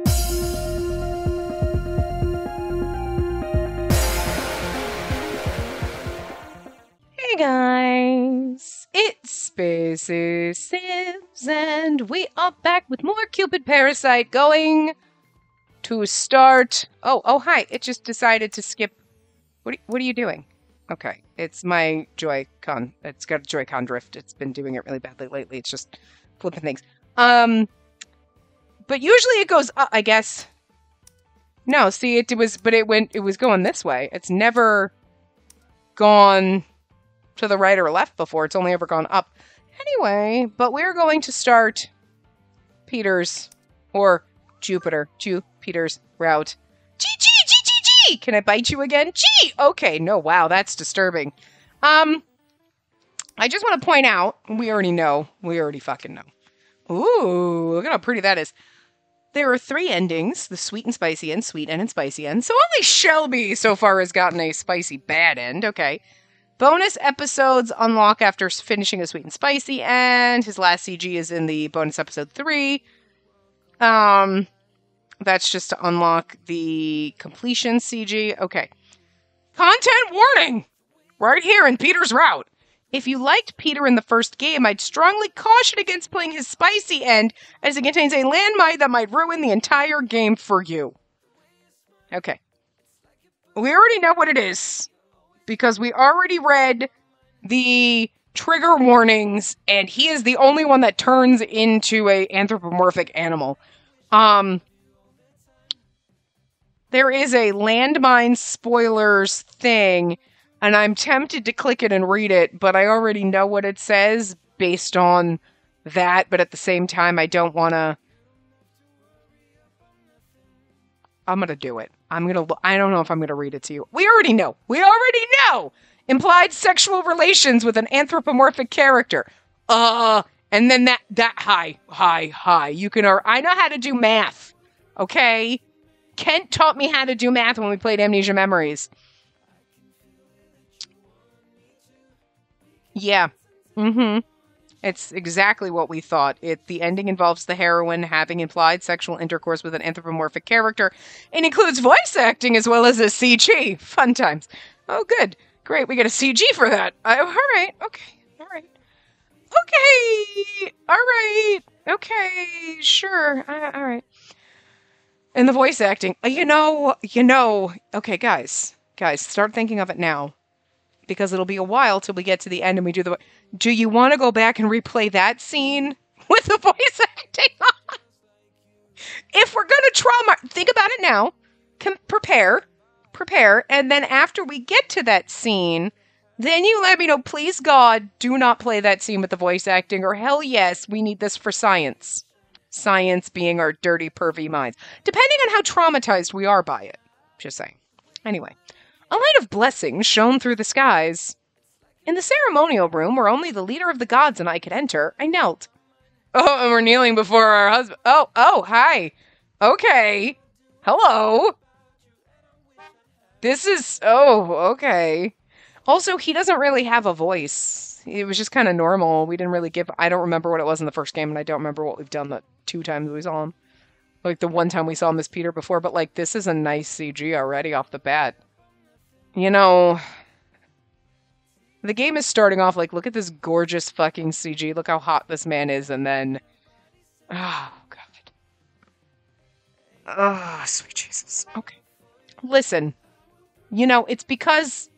Hey guys, it's Spacey Sims, and we are back with more Cupid Parasite going to start. Oh, oh, hi! It just decided to skip. What? Are, what are you doing? Okay, it's my Joy-Con. It's got a Joy-Con drift. It's been doing it really badly lately. It's just flipping things. Um, but usually it goes up, I guess. No, see, it was, but it went, it was going this way. It's never gone to the right or left before. It's only ever gone up. Anyway, but we're going to start Peter's or Jupiter, Jupiter's route. Gee, gee, gee, gee, gee! Can I bite you again? Gee! Okay, no, wow, that's disturbing. Um, I just want to point out, we already know, we already fucking know. Ooh, look at how pretty that is. There are three endings the sweet and spicy end, sweet end, and spicy end. So only Shelby so far has gotten a spicy bad end. Okay. Bonus episodes unlock after finishing a sweet and spicy end. His last CG is in the bonus episode three. Um, that's just to unlock the completion CG. Okay. Content warning! Right here in Peter's route. If you liked Peter in the first game, I'd strongly caution against playing his spicy end, as it contains a landmine that might ruin the entire game for you. Okay. We already know what it is, because we already read the trigger warnings, and he is the only one that turns into a anthropomorphic animal. Um, there is a landmine spoilers thing and I'm tempted to click it and read it, but I already know what it says based on that, but at the same time, I don't want to. I'm going to do it. I'm going to. I don't know if I'm going to read it to you. We already know. We already know! Implied sexual relations with an anthropomorphic character. Uh, and then that, that, high, high, high. You can, I know how to do math. Okay? Kent taught me how to do math when we played Amnesia Memories. Yeah. Mm-hmm. It's exactly what we thought. It the ending involves the heroine having implied sexual intercourse with an anthropomorphic character and includes voice acting as well as a CG. Fun times. Oh good. Great, we get a CG for that. Uh, all right. Okay. All right. Okay. All right. Okay. Sure. Uh, all right. And the voice acting. You know, you know. Okay, guys. Guys, start thinking of it now because it'll be a while till we get to the end and we do the. Do you want to go back and replay that scene with the voice acting if we're gonna trauma, think about it now. Prepare, prepare, and then after we get to that scene, then you let me know. Please God, do not play that scene with the voice acting, or hell yes, we need this for science. Science being our dirty, pervy minds, depending on how traumatized we are by it. Just saying. Anyway, a light of blessing shone through the skies. In the ceremonial room, where only the leader of the gods and I could enter, I knelt. Oh, and we're kneeling before our husband. Oh, oh, hi. Okay. Hello. This is. Oh, okay. Also, he doesn't really have a voice. It was just kind of normal. We didn't really give. I don't remember what it was in the first game, and I don't remember what we've done the two times we saw him. Like the one time we saw as Peter before, but like this is a nice CG already off the bat. You know, the game is starting off like, look at this gorgeous fucking CG. Look how hot this man is, and then, oh god, oh sweet Jesus. Okay, listen, you know it's because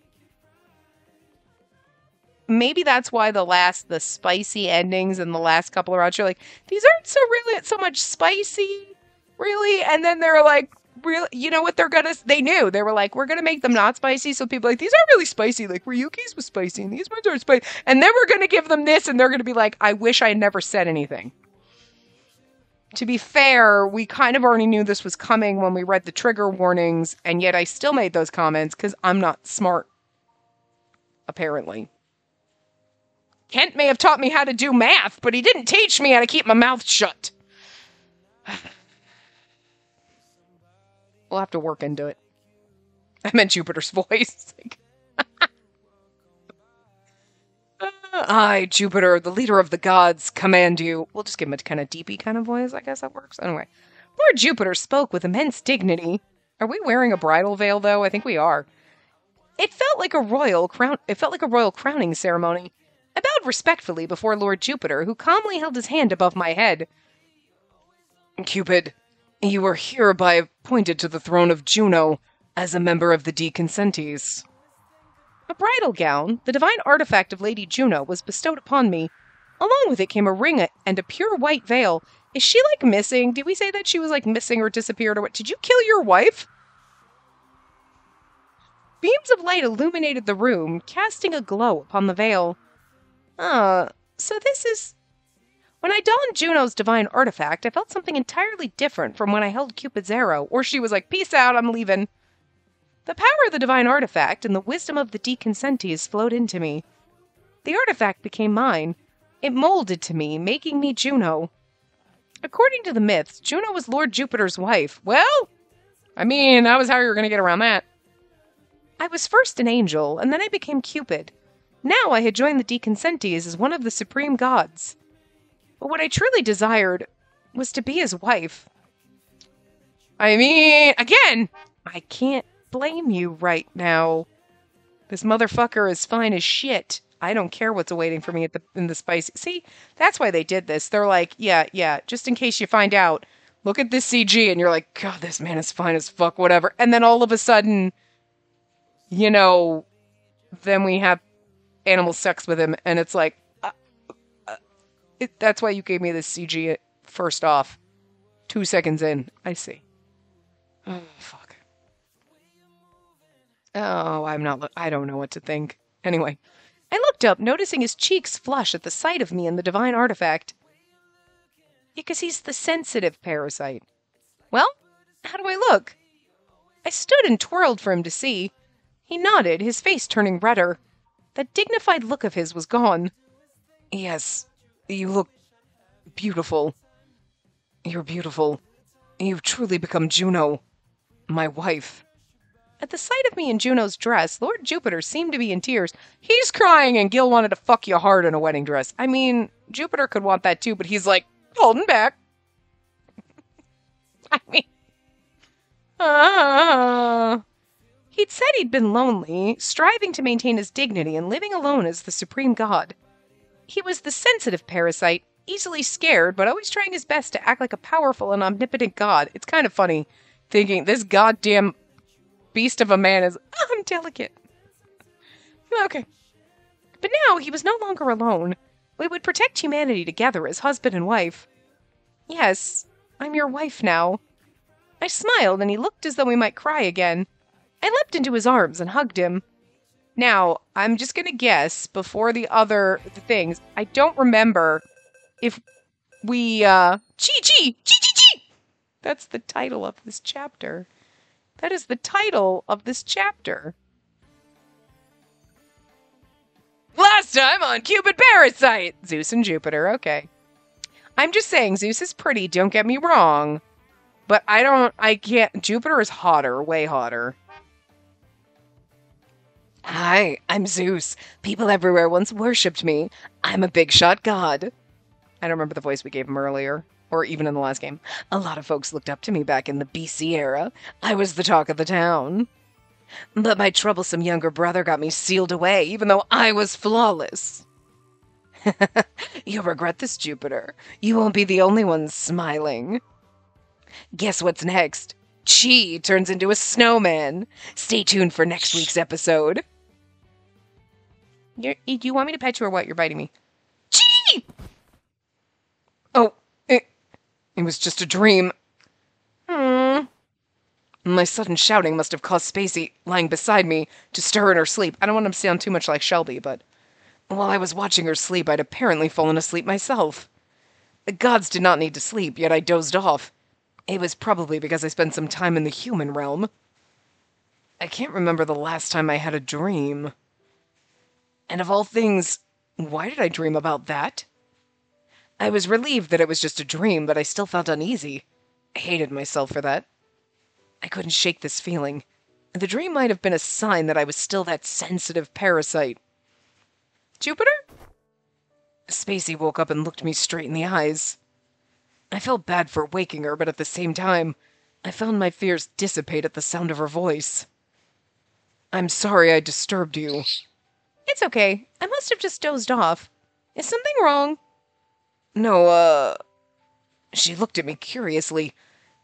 maybe that's why the last the spicy endings and the last couple of rounds you're like these aren't so really so much spicy really and then they're like really, you know what they're gonna? They knew they were like, we're gonna make them not spicy, so people like these aren't really spicy. Like Ryuki's was spicy, and these ones are spicy, and then we're gonna give them this, and they're gonna be like, I wish I had never said anything. To be fair, we kind of already knew this was coming when we read the trigger warnings, and yet I still made those comments because I'm not smart. Apparently. Kent may have taught me how to do math, but he didn't teach me how to keep my mouth shut. We'll have to work into it. I meant Jupiter's voice. I, Jupiter, the leader of the gods, command you. We'll just give him a kind of deepy kind of voice. I guess that works. Anyway, Lord Jupiter spoke with immense dignity. Are we wearing a bridal veil, though? I think we are. It felt like a royal crown. It felt like a royal crowning ceremony. I bowed respectfully before Lord Jupiter, who calmly held his hand above my head. Cupid, you are hereby appointed to the throne of Juno as a member of the Dii Consentes. A bridal gown, the divine artifact of Lady Juno, was bestowed upon me. Along with it came a ring and a pure white veil. Is she like missing? Did we say that she was like missing or disappeared or what? Did you kill your wife? Beams of light illuminated the room, casting a glow upon the veil. Ah, so this is. When I donned Juno's divine artifact, I felt something entirely different from when I held Cupid's arrow, or she was like, Peace out, I'm leaving. The power of the divine artifact and the wisdom of the Dii Consentes flowed into me. The artifact became mine. It molded to me, making me Juno. According to the myths, Juno was Lord Jupiter's wife. Well, I mean, that was how you were going to get around that. I was first an angel, and then I became Cupid. Now I had joined the Dii Consentes as one of the supreme gods. But what I truly desired was to be his wife. I mean, again, I can't blame you right now. This motherfucker is fine as shit. I don't care what's awaiting for me at the in the spicy. See, that's why they did this. They're like, yeah, yeah, just in case you find out, look at this CG, and you're like, God, this man is fine as fuck, whatever. And then all of a sudden, you know, then we have animal sex with him, and it's like, it, that's why you gave me this CG first off. Two seconds in, I see. Oh fuck. Oh, I'm not. I don't know what to think. Anyway, I looked up, noticing his cheeks flush at the sight of me and the divine artifact. Because he's the sensitive parasite. Well, how do I look? I stood and twirled for him to see. He nodded, his face turning redder. That dignified look of his was gone. Yes, you look beautiful. You're beautiful. You've truly become Juno, my wife. At the sight of me in Juno's dress, Lord Jupiter seemed to be in tears. He's crying, and Gil wanted to fuck you hard in a wedding dress. I mean, Jupiter could want that too, but he's like, holding back. I mean, ah. He'd said he'd been lonely, striving to maintain his dignity and living alone as the supreme god. He was the sensitive parasite, easily scared, but always trying his best to act like a powerful and omnipotent god. It's kind of funny thinking this goddamn beast of a man is oh, I'm delicate. Okay. But now he was no longer alone. We would protect humanity together as husband and wife. Yes, I'm your wife now. I smiled, and he looked as though he might cry again. I leapt into his arms and hugged him. Now, I'm just gonna guess before the other things. I don't remember if we uh Chi Chi Chi Chi Chi. That's the title of this chapter. That is the title of this chapter. Last time on Cupid Parasite, Zeus and Jupiter. Okay. I'm just saying Zeus is pretty, don't get me wrong. But I don't I can't Jupiter is hotter, way hotter. Hi, I'm Zeus. People everywhere once worshipped me. I'm a big shot god. I don't remember the voice we gave him earlier, or even in the last game. A lot of folks looked up to me back in the BC era. I was the talk of the town. But my troublesome younger brother got me sealed away, even though I was flawless. You'll regret this, Jupiter. You won't be the only one smiling. Guess what's next? Chi turns into a snowman. Stay tuned for next week's episode. You're, do you want me to pet you or what? You're biting me. Chi! Oh, it, it was just a dream. Hmm. My sudden shouting must have caused Spacey, lying beside me, to stir in her sleep. I don't want to sound too much like Shelby, but while I was watching her sleep, I'd apparently fallen asleep myself. The gods did not need to sleep, yet I dozed off. It was probably because I spent some time in the human realm. I can't remember the last time I had a dream. And of all things, why did I dream about that? I was relieved that it was just a dream, but I still felt uneasy. I hated myself for that. I couldn't shake this feeling. The dream might have been a sign that I was still that sensitive parasite. Jupiter? Spacey woke up and looked me straight in the eyes. I felt bad for waking her, but at the same time, I found my fears dissipate at the sound of her voice. I'm sorry I disturbed you. It's okay. I must have just dozed off. Is something wrong? No, uh. She looked at me curiously,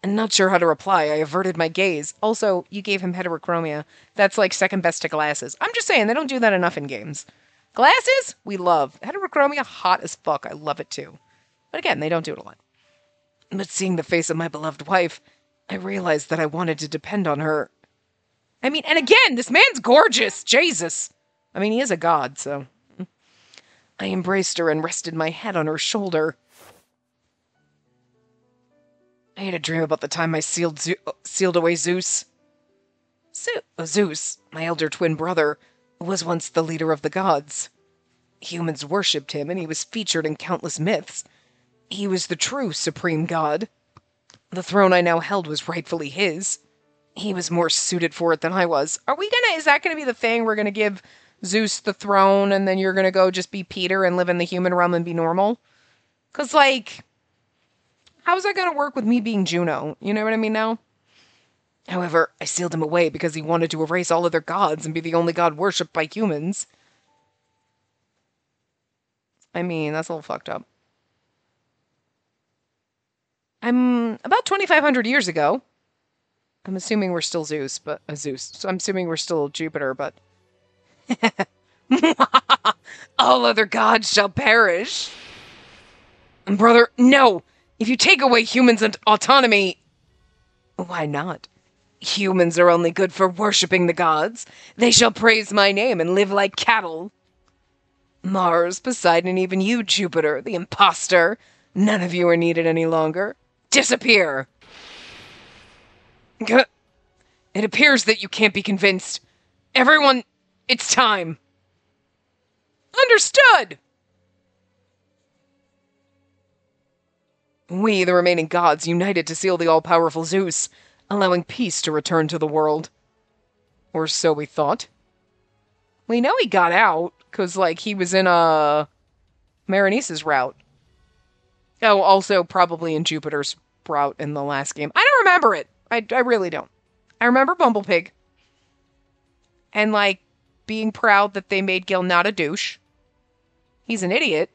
and not sure how to reply, I averted my gaze. Also, you gave him heterochromia. That's like second best to glasses. I'm just saying, they don't do that enough in games. Glasses, we love. Heterochromia, hot as fuck. I love it too. But again, they don't do it a lot. But seeing the face of my beloved wife, I realized that I wanted to depend on her. I mean, and again, this man's gorgeous. Jesus. I mean, he is a god, so. I embraced her and rested my head on her shoulder. I had a dream about the time I sealed, Ze- sealed away Zeus. Zeus, my elder twin brother, was once the leader of the gods. Humans worshipped him, and he was featured in countless myths. He was the true supreme god. The throne I now held was rightfully his. He was more suited for it than I was. Are we gonna, is that gonna be the thing? We're gonna give Zeus the throne, and then you're gonna go just be Peter and live in the human realm and be normal? Because, like, how's that gonna work with me being Juno? You know what I mean now? However, I sealed him away because he wanted to erase all other gods and be the only god worshipped by humans. I mean, that's a little fucked up. I'm about 2,500 years ago. I'm assuming we're still Zeus, but uh, Zeus. So I'm assuming we're still Jupiter, but all other gods shall perish. Brother, no. If you take away humans' and autonomy, why not? Humans are only good for worshipping the gods. They shall praise my name and live like cattle. Mars, Poseidon, even you, Jupiter, the impostor. None of you are needed any longer. Disappear! It appears that you can't be convinced. Everyone, it's time. Understood! We, the remaining gods, united to seal the all powerful Zeus, allowing peace to return to the world. Or so we thought. We know he got out, because, like, he was in, uh, Meronice's route. Oh, also probably in Jupiter's route in the last game. I don't remember it. I, I really don't. I remember Bumblepig. And, like, being proud that they made Gil not a douche. He's an idiot.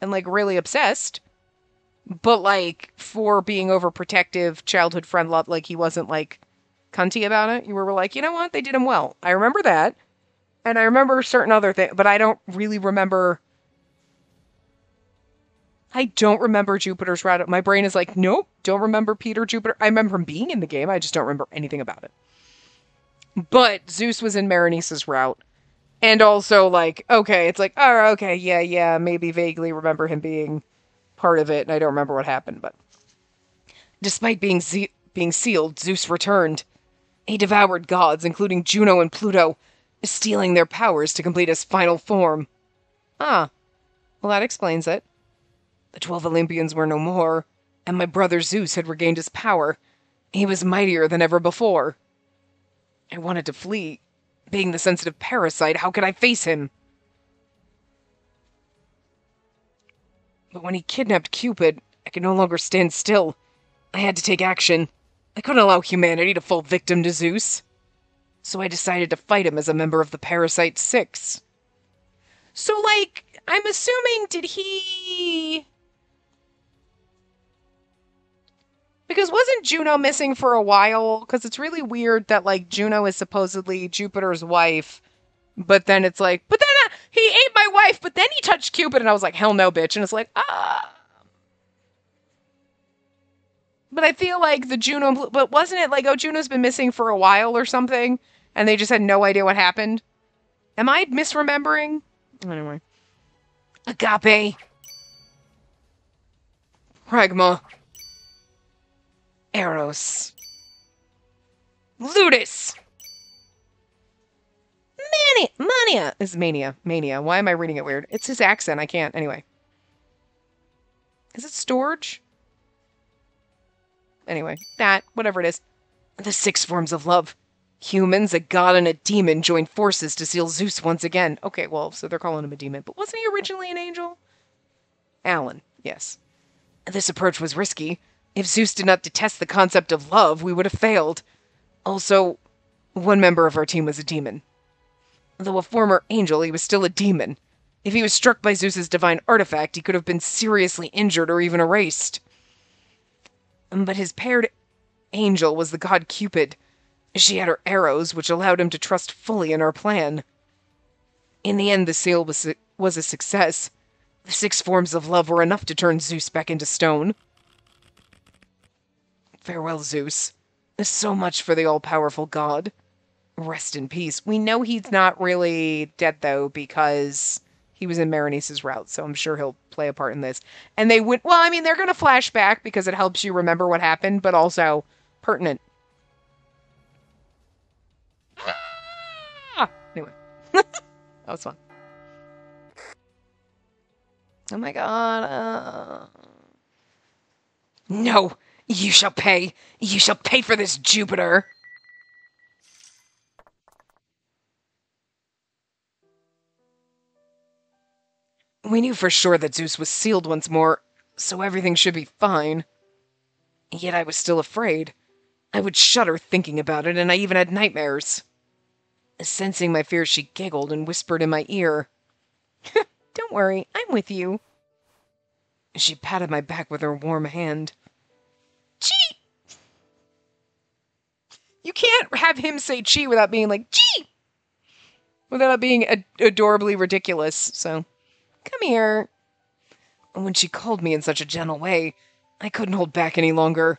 And, like, really obsessed but like for being overprotective, childhood friend love, like he wasn't like cunty about it. You were like, you know what, they did him well. I remember that, and I remember certain other things, but I don't really remember. I don't remember Jupiter's route. My brain is like, nope, don't remember Peter Jupiter. I remember him being in the game. I just don't remember anything about it. But Zeus was in Meronice's route. And also, like, okay, it's like, oh, okay, yeah, yeah, maybe vaguely remember him being part of it, and I don't remember what happened, but. Despite being, ze- being sealed, Zeus returned. He devoured gods, including Juno and Pluto, stealing their powers to complete his final form. Ah, well, that explains it. The twelve Olympians were no more, and my brother Zeus had regained his power. He was mightier than ever before. I wanted to flee. Being the sensitive parasite, how could I face him? But when he kidnapped Cupid, I could no longer stand still. I had to take action. I couldn't allow humanity to fall victim to Zeus. So I decided to fight him as a member of the Parasite Six. So, like, I'm assuming, did he. Because wasn't Juno missing for a while? Because it's really weird that, like, Juno is supposedly Jupiter's wife, but then it's like, but then he ate my wife, but then he touched Cupid, and I was like, hell no, bitch. And it's like, ah. But I feel like the Juno, but wasn't it like, oh, Juno's been missing for a while or something, and they just had no idea what happened? Am I misremembering? Anyway. Agape. Pragma. Eros. Ludus. Mania, mania is mania, mania. Why am I reading it weird? It's his accent. I can't. Anyway, is it storage? Anyway, that whatever it is. The six forms of love. Humans, a god, and a demon join forces to seal Zeus once again. Okay, well, so they're calling him a demon, but wasn't he originally an angel? Allen, yes. This approach was risky. If Zeus did not detest the concept of love, we would have failed. Also, one member of our team was a demon. Though a former angel, he was still a demon. If he was struck by Zeus's divine artifact, he could have been seriously injured or even erased. But his paired angel was the god Cupid. She had her arrows, which allowed him to trust fully in our plan. In the end, the seal was, was a success. The six forms of love were enough to turn Zeus back into stone. Farewell, Zeus. So much for the all powerful god. Rest in peace. We know he's not really dead, though, because he was in Berenice's route, so I'm sure he'll play a part in this. And they would, well, I mean, they're going to flash back because it helps you remember what happened, but also pertinent. Ah! Anyway, that was fun. Oh my god. Uh... No! You shall pay! You shall pay for this, Jupiter! We knew for sure that Zeus was sealed once more, so everything should be fine. Yet I was still afraid. I would shudder thinking about it, and I even had nightmares. Sensing my fears, she giggled and whispered in my ear. Don't worry, I'm with you. She patted my back with her warm hand. You can't have him say chi without being like, chi! Without being ad- adorably ridiculous, so. Come here. And when she called me in such a gentle way, I couldn't hold back any longer.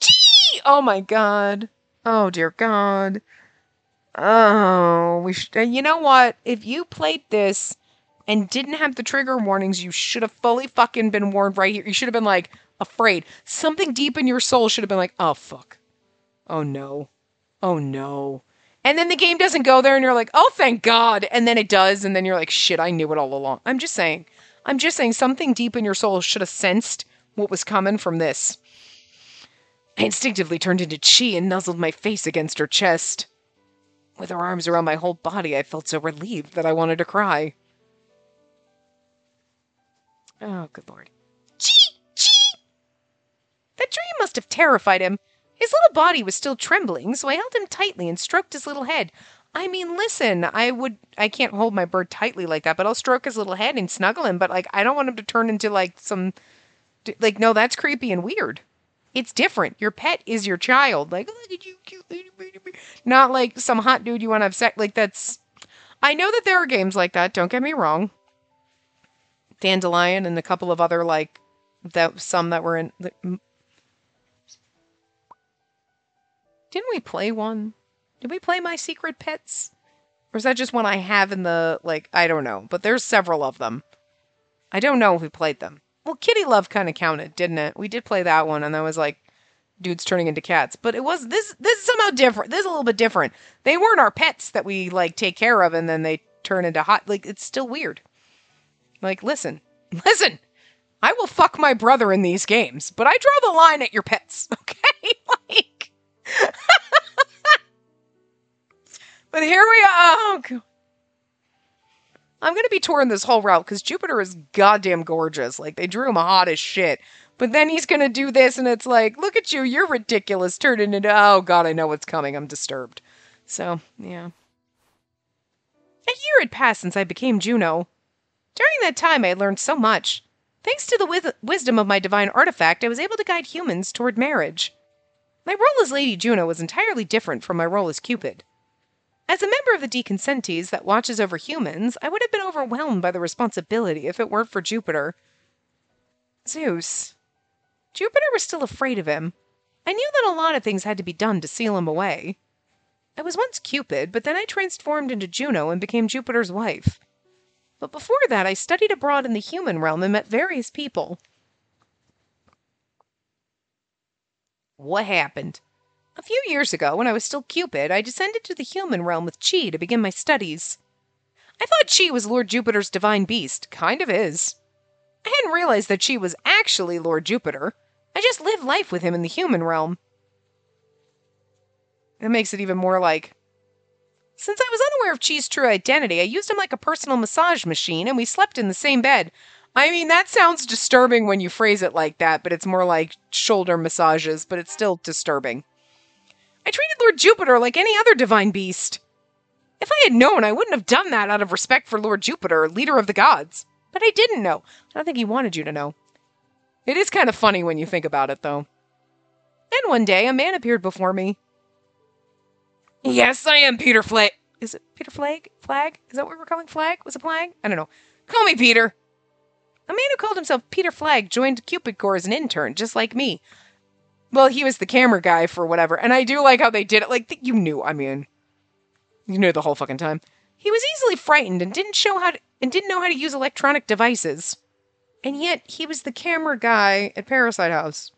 Chi! Oh my god. Oh dear god. Oh, we should, uh, you know what? If you played this and didn't have the trigger warnings, you should have fully fucking been warned right here. You should have been like afraid. Something deep in your soul should have been like, oh fuck. Oh no. Oh no. And then the game doesn't go there and you're like, oh thank God. And then it does, and then you're like, shit, I knew it all along. I'm just saying. I'm just saying something deep in your soul should have sensed what was coming from this. I instinctively turned into Chi and nuzzled my face against her chest. With her arms around my whole body, I felt so relieved that I wanted to cry. Oh, good lord. Chi! Chi! That dream must have terrified him. His little body was still trembling, so I held him tightly and stroked his little head. I mean, listen, I would I can't hold my bird tightly like that, but I'll stroke his little head and snuggle him, but like I don't want him to turn into like some like no, that's creepy and weird. It's different. Your pet is your child. Like, oh, look at you, cute baby. Not like some hot dude you want to have sex. Like that's. I know that there are games like that. Don't get me wrong. Dandelion and a couple of other like that some that were in. Didn't we play one? Did we play My Secret Pets? Or is that just one I have in the like I don't know, but there's several of them. I don't know if we played them. Well, Kitty Love kind of counted, didn't it? We did play that one, and that was like dudes turning into cats. But it was this. This is somehow different. This is a little bit different. They weren't our pets that we like take care of, and then they turn into hot. Like it's still weird. Like listen, listen. I will fuck my brother in these games, but I draw the line at your pets. Okay, like. But here we are. Oh. I'm going to be touring this whole route because Jupiter is goddamn gorgeous. Like, they drew him hot as shit. But then he's going to do this, and it's like, look at you, you're ridiculous, turning into, oh god, I know what's coming, I'm disturbed. So, yeah. A year had passed since I became Juno. During that time, I had learned so much. Thanks to the wis- wisdom of my divine artifact, I was able to guide humans toward marriage. My role as Lady Juno was entirely different from my role as Cupid. As a member of the Dii Consentes that watches over humans, I would have been overwhelmed by the responsibility if it weren't for Jupiter. Zeus. Jupiter was still afraid of him. I knew that a lot of things had to be done to seal him away. I was once Cupid, but then I transformed into Juno and became Jupiter's wife. But before that, I studied abroad in the human realm and met various people. What happened? A few years ago, when I was still Cupid, I descended to the human realm with Chi to begin my studies. I thought Chi was Lord Jupiter's divine beast. Kind of is. I hadn't realized that Chi was actually Lord Jupiter. I just lived life with him in the human realm. That makes it even more like. Since I was unaware of Chi's true identity, I used him like a personal massage machine and we slept in the same bed. I mean, that sounds disturbing when you phrase it like that, but it's more like shoulder massages, but it's still disturbing. I treated Lord Jupiter like any other divine beast. If I had known, I wouldn't have done that out of respect for Lord Jupiter, leader of the gods. But I didn't know. I don't think he wanted you to know. It is kind of funny when you think about it, though. And one day, a man appeared before me. Yes, I am Peter Flag. Is it Peter Flag? Flag? Is that what we're calling Flag? Was it Flag? I don't know. Call me Peter. A man who called himself Peter Flag joined Cupid Corps as an intern, just like me. Well, he was the camera guy for whatever, and I do like how they did it. Like, you knew, I mean, you knew the whole fucking time. He was easily frightened and didn't show how to, and didn't know how to use electronic devices. And yet, he was the camera guy at Parasite House.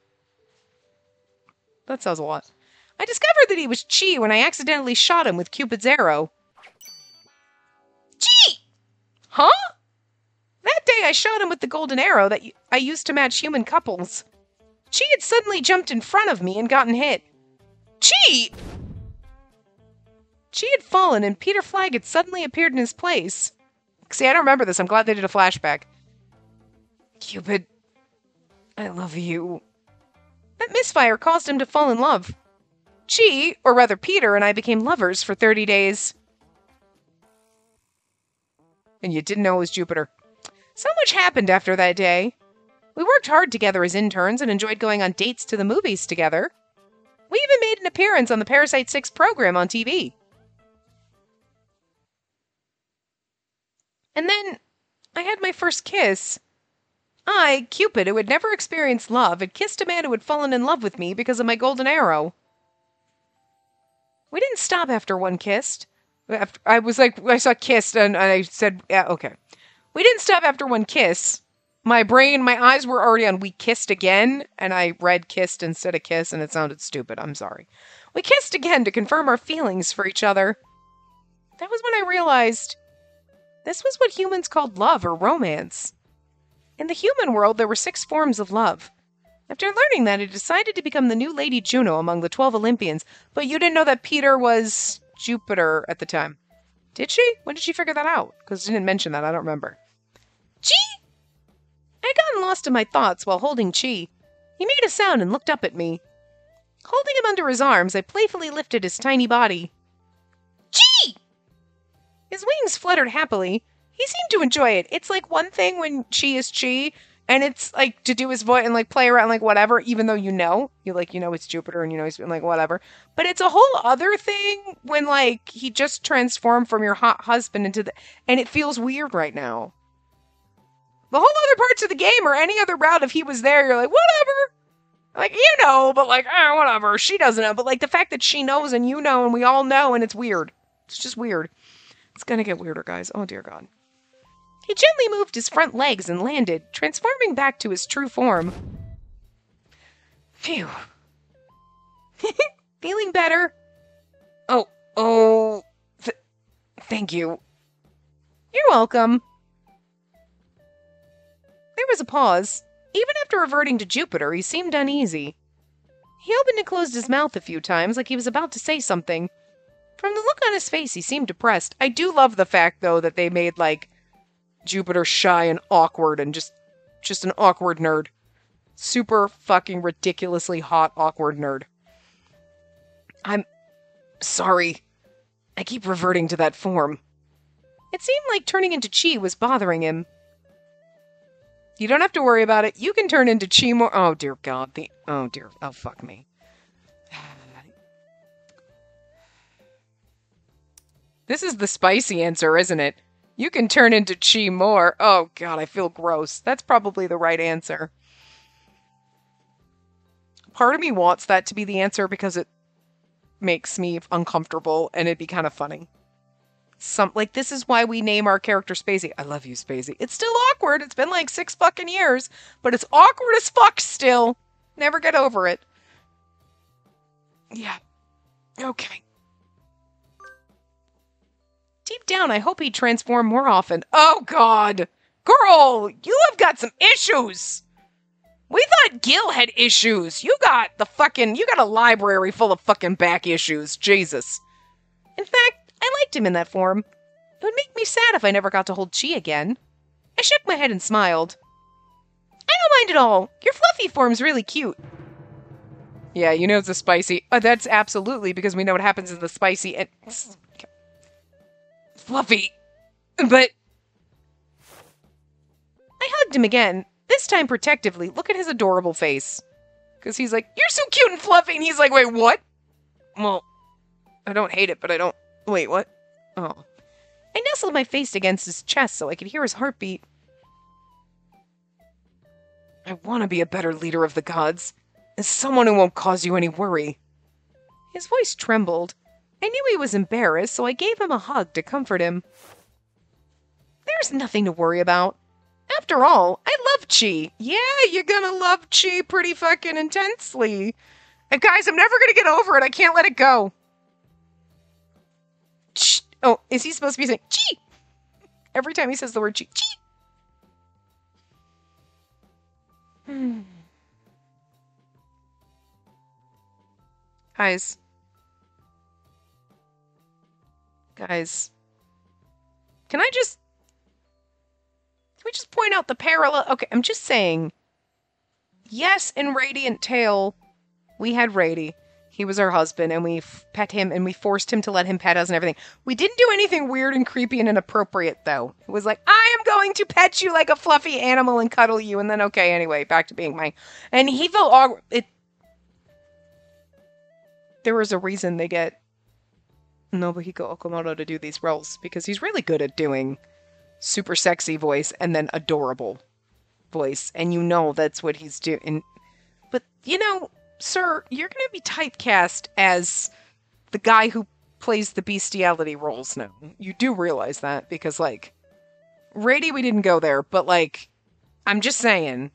That says a lot. I discovered that he was Chi when I accidentally shot him with Cupid's arrow. Chi! Huh? That day I shot him with the golden arrow that I used to match human couples. Chi had suddenly jumped in front of me and gotten hit. Chi! Chi had fallen and Peter Flag had suddenly appeared in his place. See, I don't remember this. I'm glad they did a flashback. Cupid, I love you. That misfire caused him to fall in love. Chi, or rather Peter, and I became lovers for 30 days. And you didn't know it was Jupiter. So much happened after that day. We worked hard together as interns and enjoyed going on dates to the movies together. We even made an appearance on the Parasite 6 program on TV. And then I had my first kiss. I, Cupid, who had never experienced love, had kissed a man who had fallen in love with me because of my golden arrow. We didn't stop after one kiss. I was like, I saw kissed and I said, yeah, okay. We didn't stop after one kiss. My brain, my eyes were already on we kissed again, and I read kissed instead of kiss, and it sounded stupid. I'm sorry. We kissed again to confirm our feelings for each other. That was when I realized this was what humans called love or romance. In the human world, there were six forms of love. After learning that, I decided to become the new Lady Juno among the 12 Olympians, but you didn't know that Peter was Jupiter at the time. Did she? When did she figure that out? Because she didn't mention that. I don't remember. I had gotten lost in my thoughts while holding Chi. He made a sound and looked up at me. Holding him under his arms, I playfully lifted his tiny body. Chi! His wings fluttered happily. He seemed to enjoy it. It's like one thing when Chi is Chi, and it's like to do his voice and like play around like whatever, even though you know you like you know it's Jupiter and you know he's been like whatever. But it's a whole other thing when like he just transformed from your hot husband into the and it feels weird right now. The whole other parts of the game or any other route, if he was there, you're like, whatever. Like, you know, but like, eh, whatever. She doesn't know. But like the fact that she knows and you know and we all know and it's weird. It's just weird. It's gonna get weirder, guys. Oh dear God. He gently moved his front legs and landed, transforming back to his true form. Phew. Feeling better? Oh, oh, th- thank you. You're welcome. There was a pause. Even after reverting to Jupiter, he seemed uneasy. He opened and closed his mouth a few times like he was about to say something. From the look on his face, he seemed depressed. I do love the fact, though, that they made, like, Jupiter shy and awkward and just just an awkward nerd. Super fucking ridiculously hot awkward nerd. I'm sorry. I keep reverting to that form. It seemed like turning into Chi was bothering him. You don't have to worry about it. You can turn into Chi more. Oh dear God. The oh dear. Oh fuck me. This is the spicy answer, isn't it? You can turn into chi more. Oh god, I feel gross. That's probably the right answer. Part of me wants that to be the answer because it makes me uncomfortable and it'd be kind of funny. Some like this is why we name our character Spacey. I love you, Spacey. It's still awkward. It's been like six fucking years, but it's awkward as fuck still. Never get over it. Yeah. Okay. Deep down, I hope he'd transform more often. Oh, God. Girl, you have got some issues. We thought Gil had issues. You got the fucking, you got a library full of fucking back issues. Jesus. In fact, I liked him in that form. It would make me sad if I never got to hold Chi again. I shook my head and smiled. I don't mind at all. Your fluffy form's really cute. Yeah, you know it's a spicy. Uh, that's absolutely because we know what happens in the spicy and Fluffy. But I hugged him again, this time protectively. Look at his adorable face. Because he's like, You're so cute and fluffy. And he's like, Wait, what? Well, I don't hate it, but I don't. Wait, what? Oh. I nestled my face against his chest so I could hear his heartbeat. I want to be a better leader of the gods. Someone who won't cause you any worry. His voice trembled. I knew he was embarrassed, so I gave him a hug to comfort him. There's nothing to worry about. After all, I love Chi. Yeah, you're gonna love Chi pretty fucking intensely. And guys, I'm never gonna get over it. I can't let it go. Ch- oh, is he supposed to be saying Chi? Every time he says the word Chi. Chi. Hmm. Guys. Guys. Can I just Can we just point out the parallel? Okay, I'm just saying. Yes, in Radiant Tale, we had Rady. He was our husband, and we f- pet him, and we forced him to let him pet us and everything. We didn't do anything weird and creepy and inappropriate, though. It was like, I am going to pet you like a fluffy animal and cuddle you, and then okay, anyway, back to being my. And he felt awkward. It. There was a reason they get Nobuhiko Okamoto to do these roles because he's really good at doing super sexy voice and then adorable voice, and you know that's what he's doing. But you know, sir, you're going to be typecast as the guy who plays the bestiality roles now. You do realize that because, like, Rady, we didn't go there, but like, I'm just saying,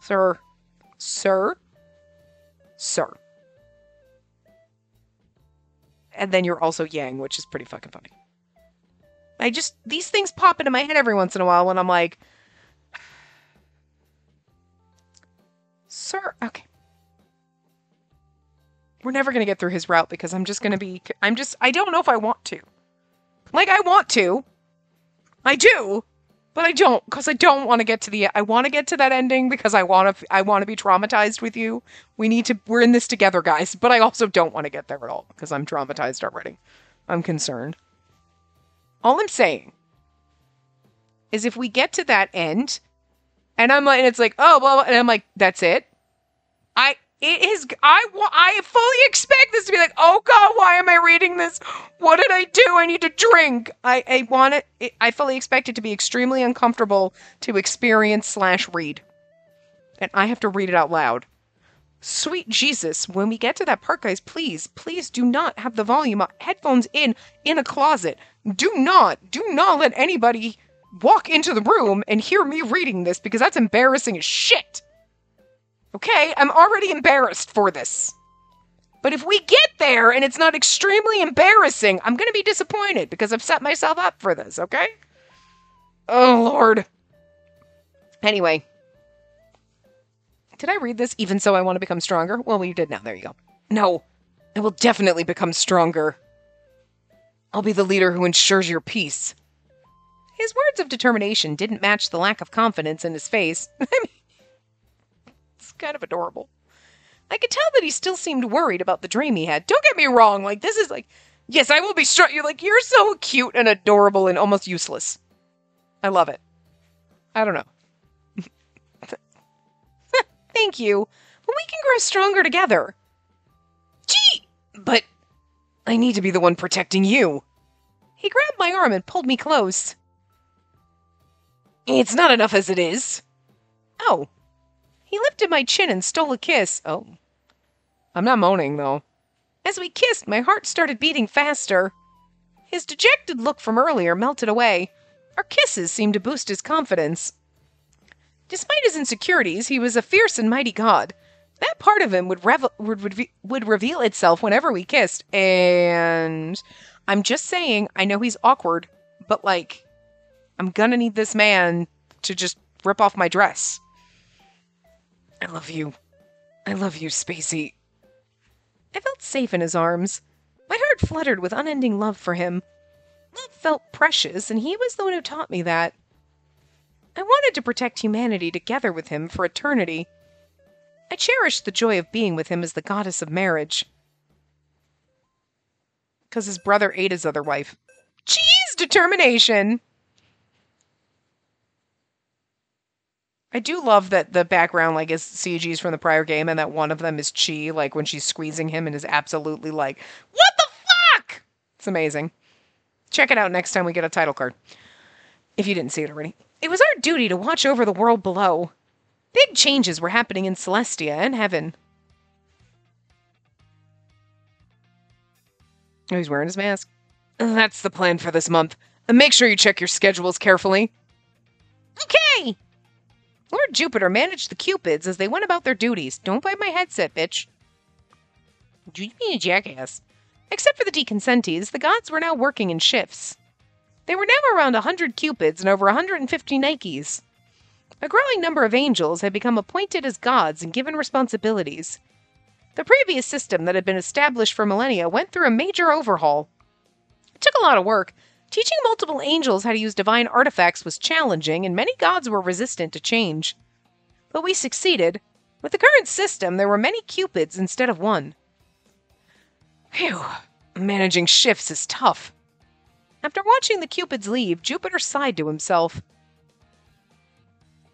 sir, sir, sir. And then you're also Yang, which is pretty fucking funny. I just these things pop into my head every once in a while when I'm like, sir, okay. We're never gonna get through his route because I'm just gonna be. I'm just. I don't know if I want to. Like I want to. I do, but I don't because I don't want to get to the. I want to get to that ending because I want to. I want to be traumatized with you. We need to. We're in this together, guys. But I also don't want to get there at all because I'm traumatized already. I'm concerned. All I'm saying is if we get to that end, and I'm like, and it's like, oh well, and I'm like, that's it. I it is. I I fully expect this to be like, oh god, why am I reading this? What did I do? I need to drink. I I want it. I fully expect it to be extremely uncomfortable to experience slash read, and I have to read it out loud. Sweet Jesus, when we get to that part, guys, please, please do not have the volume headphones in, in a closet. Do not, do not let anybody walk into the room and hear me reading this because that's embarrassing as shit. Okay, I'm already embarrassed for this. But if we get there and it's not extremely embarrassing, I'm gonna be disappointed because I've set myself up for this, okay? Oh, Lord. Anyway, did I read this even so I want to become stronger? Well, we did now. There you go. No, I will definitely become stronger. I'll be the leader who ensures your peace. His words of determination didn't match the lack of confidence in his face. I mean, kind of adorable. I could tell that he still seemed worried about the dream he had. Don't get me wrong, like, this is like, yes, I will be strong. You're like, you're so cute and adorable and almost useless. I love it. I don't know. Thank you. But we can grow stronger together. Gee! But I need to be the one protecting you. He grabbed my arm and pulled me close. It's not enough as it is. Oh. He lifted my chin and stole a kiss. Oh. I'm not moaning, though. As we kissed, my heart started beating faster. His dejected look from earlier melted away. Our kisses seemed to boost his confidence. Despite his insecurities, he was a fierce and mighty god. That part of him would, rev- would, would reveal itself whenever we kissed, and I'm just saying, I know he's awkward, but like, I'm gonna need this man to just rip off my dress. I love you. I love you, Spacey. I felt safe in his arms. My heart fluttered with unending love for him. Love felt precious, and he was the one who taught me that. I wanted to protect humanity together with him for eternity. I cherished the joy of being with him as the goddess of marriage. Because his brother ate his other wife. Jeez, determination! I do love that the background like is CGs from the prior game and that one of them is Chi, like when she's squeezing him and is absolutely like, What the fuck? It's amazing. Check it out next time we get a title card. If you didn't see it already. It was our duty to watch over the world below. Big changes were happening in Celestia and heaven. Oh, he's wearing his mask. That's the plan for this month. Make sure you check your schedules carefully. Okay! Lord Jupiter managed the Cupids as they went about their duties. Don't bite my headset, bitch. Do You mean a jackass. Except for the Dii Consentes, the gods were now working in shifts. There were now around a 100 Cupids and over a 150 Nikes. A growing number of angels had become appointed as gods and given responsibilities. The previous system that had been established for millennia went through a major overhaul. It took a lot of work, Teaching multiple angels how to use divine artifacts was challenging, and many gods were resistant to change. But we succeeded. With the current system, there were many Cupids instead of one. Phew, managing shifts is tough. After watching the Cupids leave, Jupiter sighed to himself.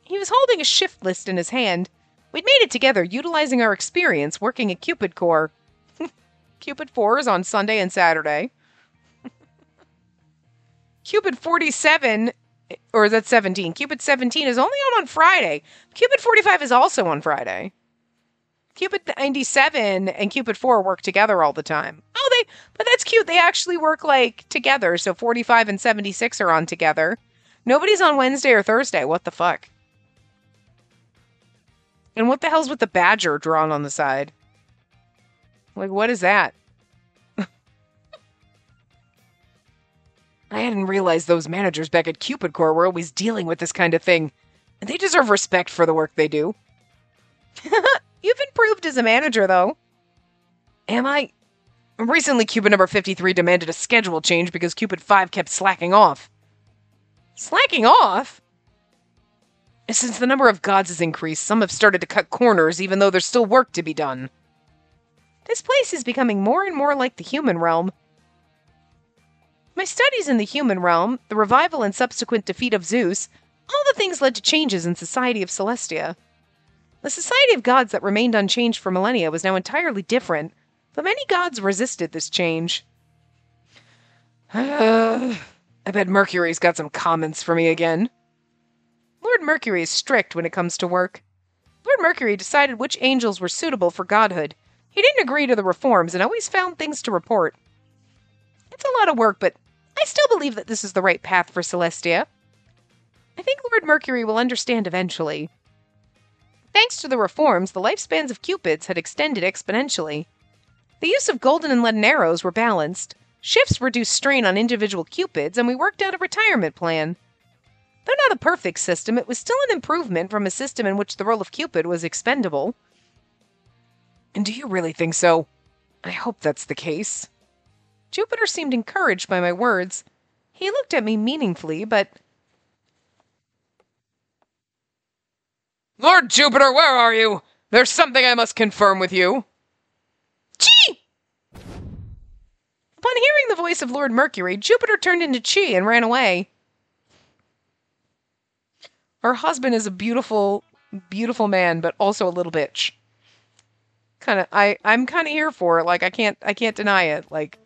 He was holding a shift list in his hand. We'd made it together, utilizing our experience working at Cupid Corps. Cupid 4 is on Sunday and Saturday. Cupid 47, or is that 17? Cupid 17 is only on on Friday. Cupid 45 is also on Friday. Cupid 97 and Cupid 4 work together all the time. Oh, they, but that's cute. They actually work like together. So 45 and 76 are on together. Nobody's on Wednesday or Thursday. What the fuck? And what the hell's with the badger drawn on the side? Like, what is that? I hadn't realized those managers back at Cupid Corps were always dealing with this kind of thing. And they deserve respect for the work they do. You've improved as a manager, though. Am I? Recently, Cupid number 53 demanded a schedule change because Cupid 5 kept slacking off. Slacking off? Since the number of gods has increased, some have started to cut corners even though there's still work to be done. This place is becoming more and more like the human realm. My studies in the human realm, the revival and subsequent defeat of Zeus, all the things led to changes in society of Celestia. The society of gods that remained unchanged for millennia was now entirely different, but many gods resisted this change. I bet Mercury's got some comments for me again. Lord Mercury is strict when it comes to work. Lord Mercury decided which angels were suitable for godhood. He didn't agree to the reforms and always found things to report. It's a lot of work, but I still believe that this is the right path for Celestia. I think Lord Mercury will understand eventually. Thanks to the reforms, the lifespans of Cupids had extended exponentially. The use of golden and leaden arrows were balanced. Shifts reduced strain on individual Cupids, and we worked out a retirement plan. Though not a perfect system, it was still an improvement from a system in which the role of Cupid was expendable. And do you really think so? I hope that's the case. Jupiter seemed encouraged by my words. He looked at me meaningfully, but. Lord Jupiter, where are you? There's something I must confirm with you. Chi! Upon hearing the voice of Lord Mercury, Jupiter turned into Chi and ran away. Her husband is a beautiful, beautiful man, but also a little bitch. Kind of, I, I'm kind of here for it. Like, I can't, I can't deny it. Like,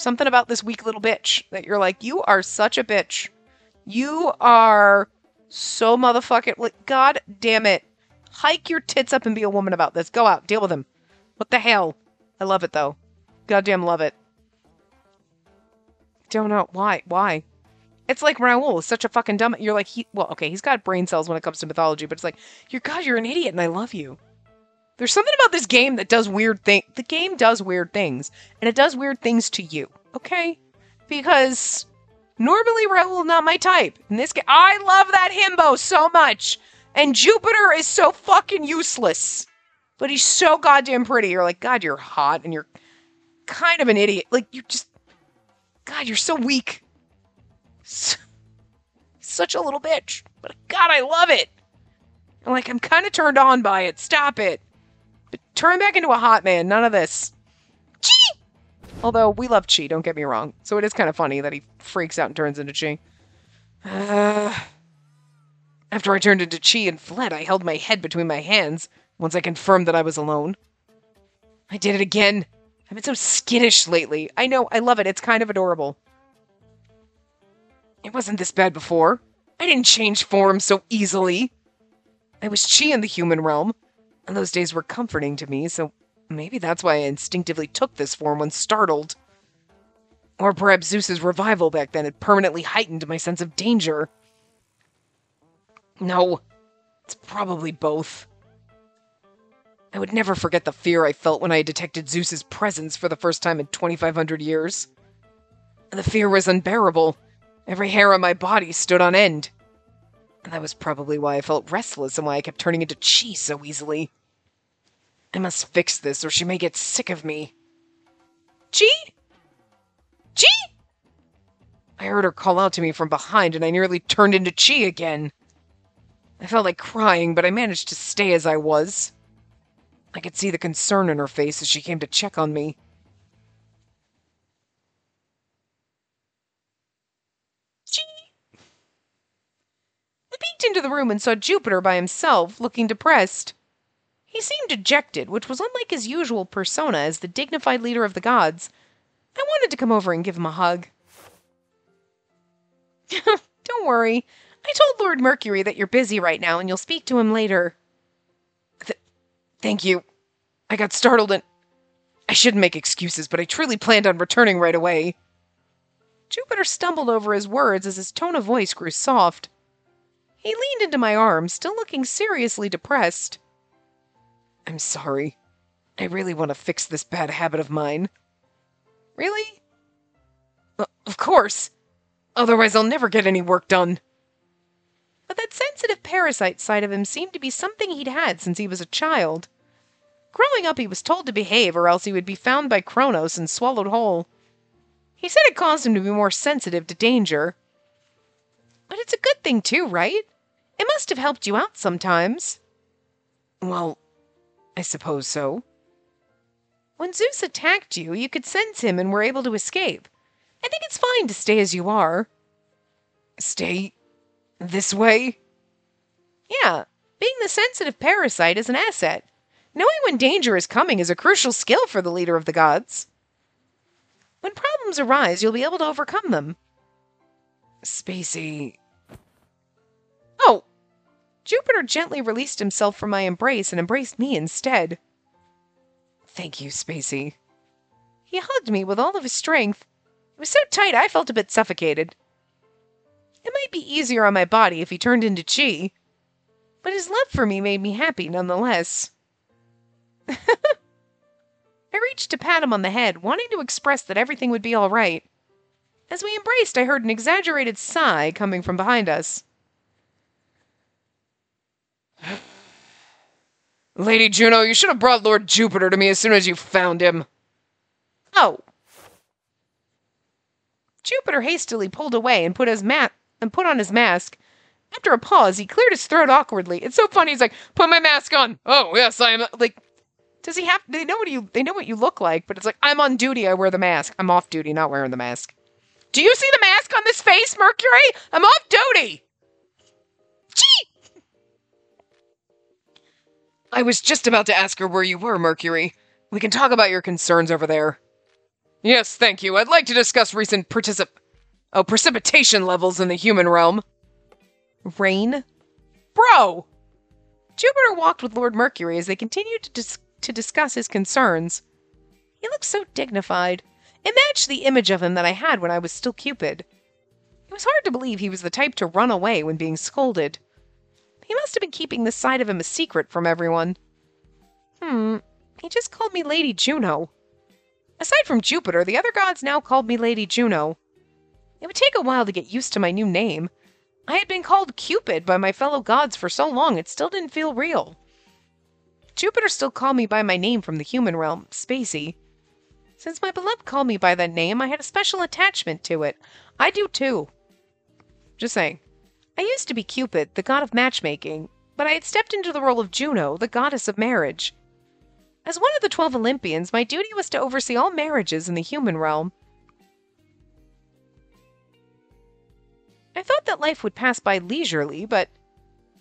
something about this weak little bitch that you're like, you are such a bitch. You are so motherfucking like, God damn it. Hike your tits up and be a woman about this. Go out, deal with him. What the hell? I love it though. Goddamn love it. Don't know why. Why? It's like Raoul is such a fucking dumb. You're like he. Well, okay, he's got brain cells when it comes to mythology, but it's like you're God. You're an idiot, and I love you. There's something about this game that does weird thing. The game does weird things, and it does weird things to you. Okay, because normally Raoul not my type. In this game, I love that himbo so much, and Jupiter is so fucking useless, but he's so goddamn pretty. You're like, God, you're hot, and you're kind of an idiot. Like you just, God, you're so weak, Such a little bitch. But God, I love it. I'm like, I'm kind of turned on by it. Stop it. Turn back into a hot man. None of this. Chi! Although we love Chi, don't get me wrong. So it is kind of funny that he freaks out and turns into Chi. Uh, after I turned into Chi and fled, I held my head between my hands once I confirmed that I was alone. I did it again. I've been so skittish lately. I know, I love it. It's kind of adorable. It wasn't this bad before. I didn't change form so easily. I was Chi in the human realm, and those days were comforting to me, so maybe that's why I instinctively took this form when startled. Or perhaps Zeus's revival back then had permanently heightened my sense of danger. No, it's probably both. I would never forget the fear I felt when I detected Zeus's presence for the first time in 2,500 years. The fear was unbearable. Every hair on my body stood on end. That was probably why I felt restless and why I kept turning into Chi so easily. I must fix this, or she may get sick of me. Chi? Chi? I heard her call out to me from behind, and I nearly turned into Chi again. I felt like crying, but I managed to stay as I was. I could see the concern in her face as she came to check on me. Into the room and saw Jupiter by himself, looking depressed. He seemed dejected, which was unlike his usual persona as the dignified leader of the gods. I wanted to come over and give him a hug. Don't worry. I told Lord Mercury that you're busy right now and you'll speak to him later. Th- thank you. I got startled and. I shouldn't make excuses, but I truly planned on returning right away. Jupiter stumbled over his words as his tone of voice grew soft. He leaned into my arm, still looking seriously depressed. I'm sorry. I really want to fix this bad habit of mine. Really? Of course. Otherwise, I'll never get any work done. But that sensitive parasite side of him seemed to be something he'd had since he was a child. Growing up, he was told to behave, or else he would be found by Kronos and swallowed whole. He said it caused him to be more sensitive to danger. But it's a good thing, too, right? It must have helped you out sometimes. Well, I suppose so. When Zeus attacked you, you could sense him and were able to escape. I think it's fine to stay as you are. Stay this way? Yeah, being the sensitive parasite is an asset. Knowing when danger is coming is a crucial skill for the leader of the gods. When problems arise, you'll be able to overcome them. Spacey. Oh! Jupiter gently released himself from my embrace and embraced me instead. Thank you, Spacey. He hugged me with all of his strength. It was so tight I felt a bit suffocated. It might be easier on my body if he turned into Chi, but his love for me made me happy nonetheless. I reached to pat him on the head, wanting to express that everything would be all right. As we embraced, I heard an exaggerated sigh coming from behind us. Lady Juno, you should have brought Lord Jupiter to me as soon as you found him. Oh. Jupiter hastily pulled away and put his mat and put on his mask. After a pause, he cleared his throat awkwardly. It's so funny. He's like, "Put my mask on." Oh, yes, I am. Like, does he have? They know what you. They know what you look like, but it's like I'm on duty. I wear the mask. I'm off duty, not wearing the mask. Do you see the mask on this face, Mercury? I'm off duty. I was just about to ask her where you were, Mercury. We can talk about your concerns over there. Yes, thank you. I'd like to discuss recent particip oh precipitation levels in the human realm. Rain? Bro! Jupiter walked with Lord Mercury as they continued to, dis- to discuss his concerns. He looked so dignified. It matched the image of him that I had when I was still Cupid. It was hard to believe he was the type to run away when being scolded. He must have been keeping this side of him a secret from everyone. Hmm, he just called me Lady Juno. Aside from Jupiter, the other gods now called me Lady Juno. It would take a while to get used to my new name. I had been called Cupid by my fellow gods for so long it still didn't feel real. Jupiter still called me by my name from the human realm, Spacey. Since my beloved called me by that name, I had a special attachment to it. I do too. Just saying. I used to be Cupid, the god of matchmaking, but I had stepped into the role of Juno, the goddess of marriage. As one of the 12 Olympians, my duty was to oversee all marriages in the human realm. I thought that life would pass by leisurely, but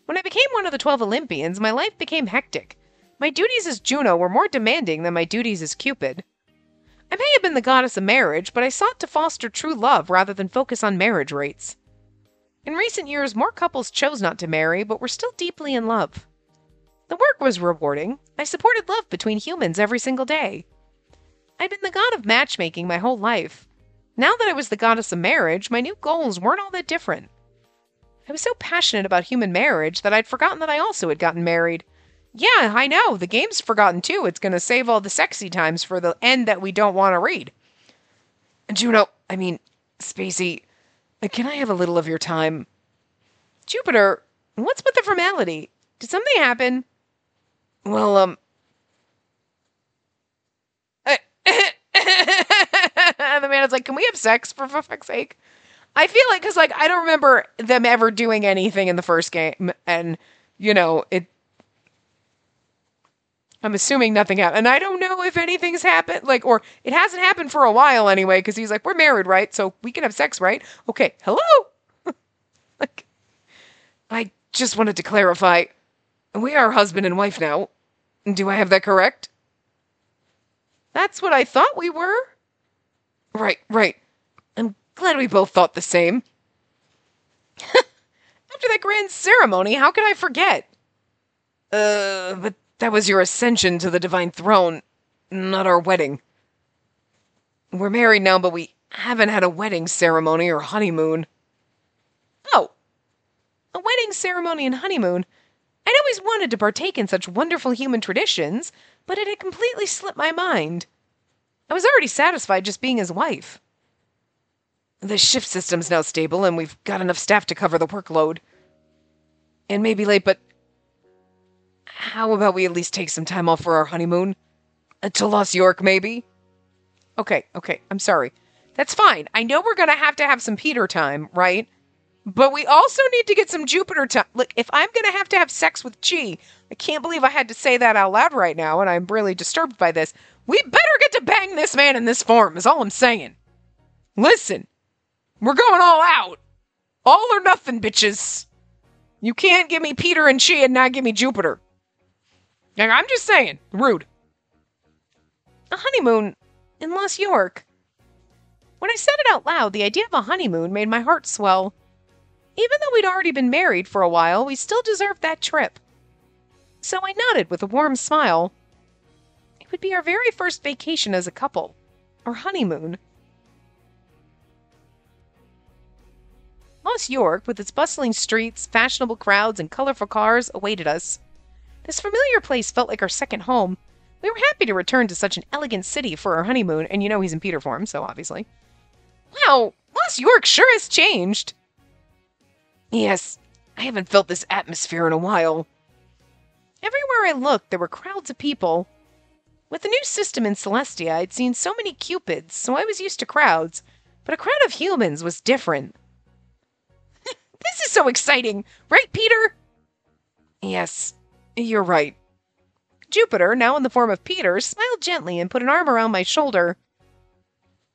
when I became one of the 12 Olympians, my life became hectic. My duties as Juno were more demanding than my duties as Cupid. I may have been the goddess of marriage, but I sought to foster true love rather than focus on marriage rates. In recent years, more couples chose not to marry, but were still deeply in love. The work was rewarding. I supported love between humans every single day. I'd been the god of matchmaking my whole life. Now that I was the goddess of marriage, my new goals weren't all that different. I was so passionate about human marriage that I'd forgotten that I also had gotten married. Yeah, I know, the game's forgotten too. It's going to save all the sexy times for the end that we don't want to read. Juno, I mean, Spacey, can I have a little of your time? Jupiter, what's with the formality? Did something happen? Well, um. the man is like, "Can we have sex for fuck's sake?" I feel like because like I don't remember them ever doing anything in the first game, and you know it. I'm assuming nothing happened, and I don't know if anything's happened, like, or it hasn't happened for a while anyway. Because he's like, "We're married, right? So we can have sex, right?" Okay, hello. like, I just wanted to clarify. We are husband and wife now. Do I have that correct? That's what I thought we were. Right, right. I'm glad we both thought the same. After that grand ceremony, how could I forget? Uh, but that was your ascension to the divine throne, not our wedding. We're married now, but we haven't had a wedding ceremony or honeymoon. Oh, a wedding ceremony and honeymoon? I'd always wanted to partake in such wonderful human traditions, but it had completely slipped my mind. I was already satisfied just being his wife. The shift system's now stable, and we've got enough staff to cover the workload. It may be late, but how about we at least take some time off for our honeymoon? Uh, to Los York, maybe? Okay, okay, I'm sorry. That's fine. I know we're gonna have to have some Peter time, right? But we also need to get some Jupiter time. Look, if I'm going to have to have sex with G, I can't believe I had to say that out loud right now, and I'm really disturbed by this. We better get to bang this man in this form, is all I'm saying. Listen, we're going all out. All or nothing, bitches. You can't give me Peter and Chi and not give me Jupiter. I'm just saying, rude. A honeymoon in Los York. When I said it out loud, the idea of a honeymoon made my heart swell. Even though we'd already been married for a while, we still deserved that trip. So I nodded with a warm smile. It would be our very first vacation as a couple, or honeymoon. Los York, with its bustling streets, fashionable crowds, and colorful cars, awaited us. This familiar place felt like our second home. We were happy to return to such an elegant city for our honeymoon, and you know he's in Peter form, so obviously. Wow, Los York sure has changed. Yes, I haven't felt this atmosphere in a while. Everywhere I looked, there were crowds of people. With the new system in Celestia, I'd seen so many cupids, so I was used to crowds, but a crowd of humans was different. this is so exciting, right, Peter? Yes, you're right. Jupiter, now in the form of Peter, smiled gently and put an arm around my shoulder.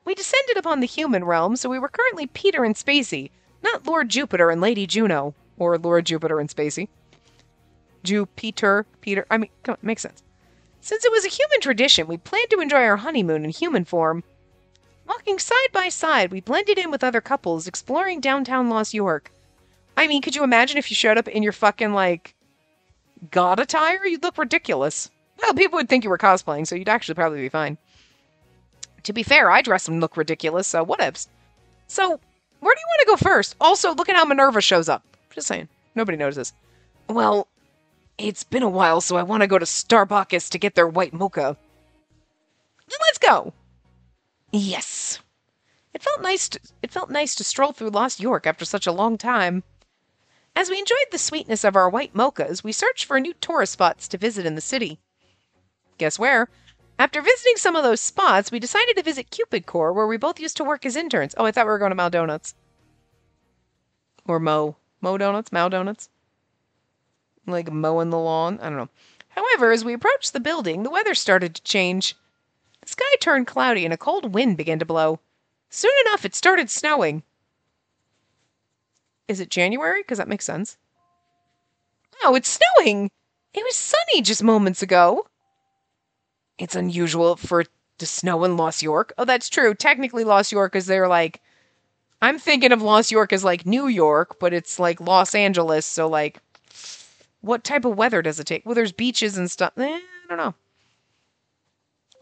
We descended upon the human realm, so we were currently Peter and Spacey, not Lord Jupiter and Lady Juno, or Lord Jupiter and Spacey. Jupiter, Peter, I mean, come on, makes sense. Since it was a human tradition, we planned to enjoy our honeymoon in human form. Walking side by side, we blended in with other couples exploring downtown Los York. I mean, could you imagine if you showed up in your fucking, like, god attire? You'd look ridiculous. Well, people would think you were cosplaying, so you'd actually probably be fine. To be fair, I dress and look ridiculous, so whatevs. So, where do you want to go first? Also, look at how Minerva shows up. Just saying. Nobody notices. Well, it's been a while, so I want to go to Starbucks to get their white mocha. Let's go. Yes. It felt nice to, it felt nice to stroll through Los York after such a long time. As we enjoyed the sweetness of our white mochas, we searched for new tourist spots to visit in the city. Guess where? After visiting some of those spots, we decided to visit Cupid Corps, where we both used to work as interns. Oh, I thought we were going to Maldonuts. Or Mo. Mo Donuts? Mao Donuts? Like mowing the lawn? I don't know. However, as we approached the building, the weather started to change. The sky turned cloudy and a cold wind began to blow. Soon enough, it started snowing. Is it January? Because that makes sense. Oh, it's snowing! It was sunny just moments ago. It's unusual for to snow in Los York. Oh, that's true. Technically, Los York is there like. I'm thinking of Los York as like New York, but it's like Los Angeles, so like. What type of weather does it take? Well, there's beaches and stuff. Eh, I don't know.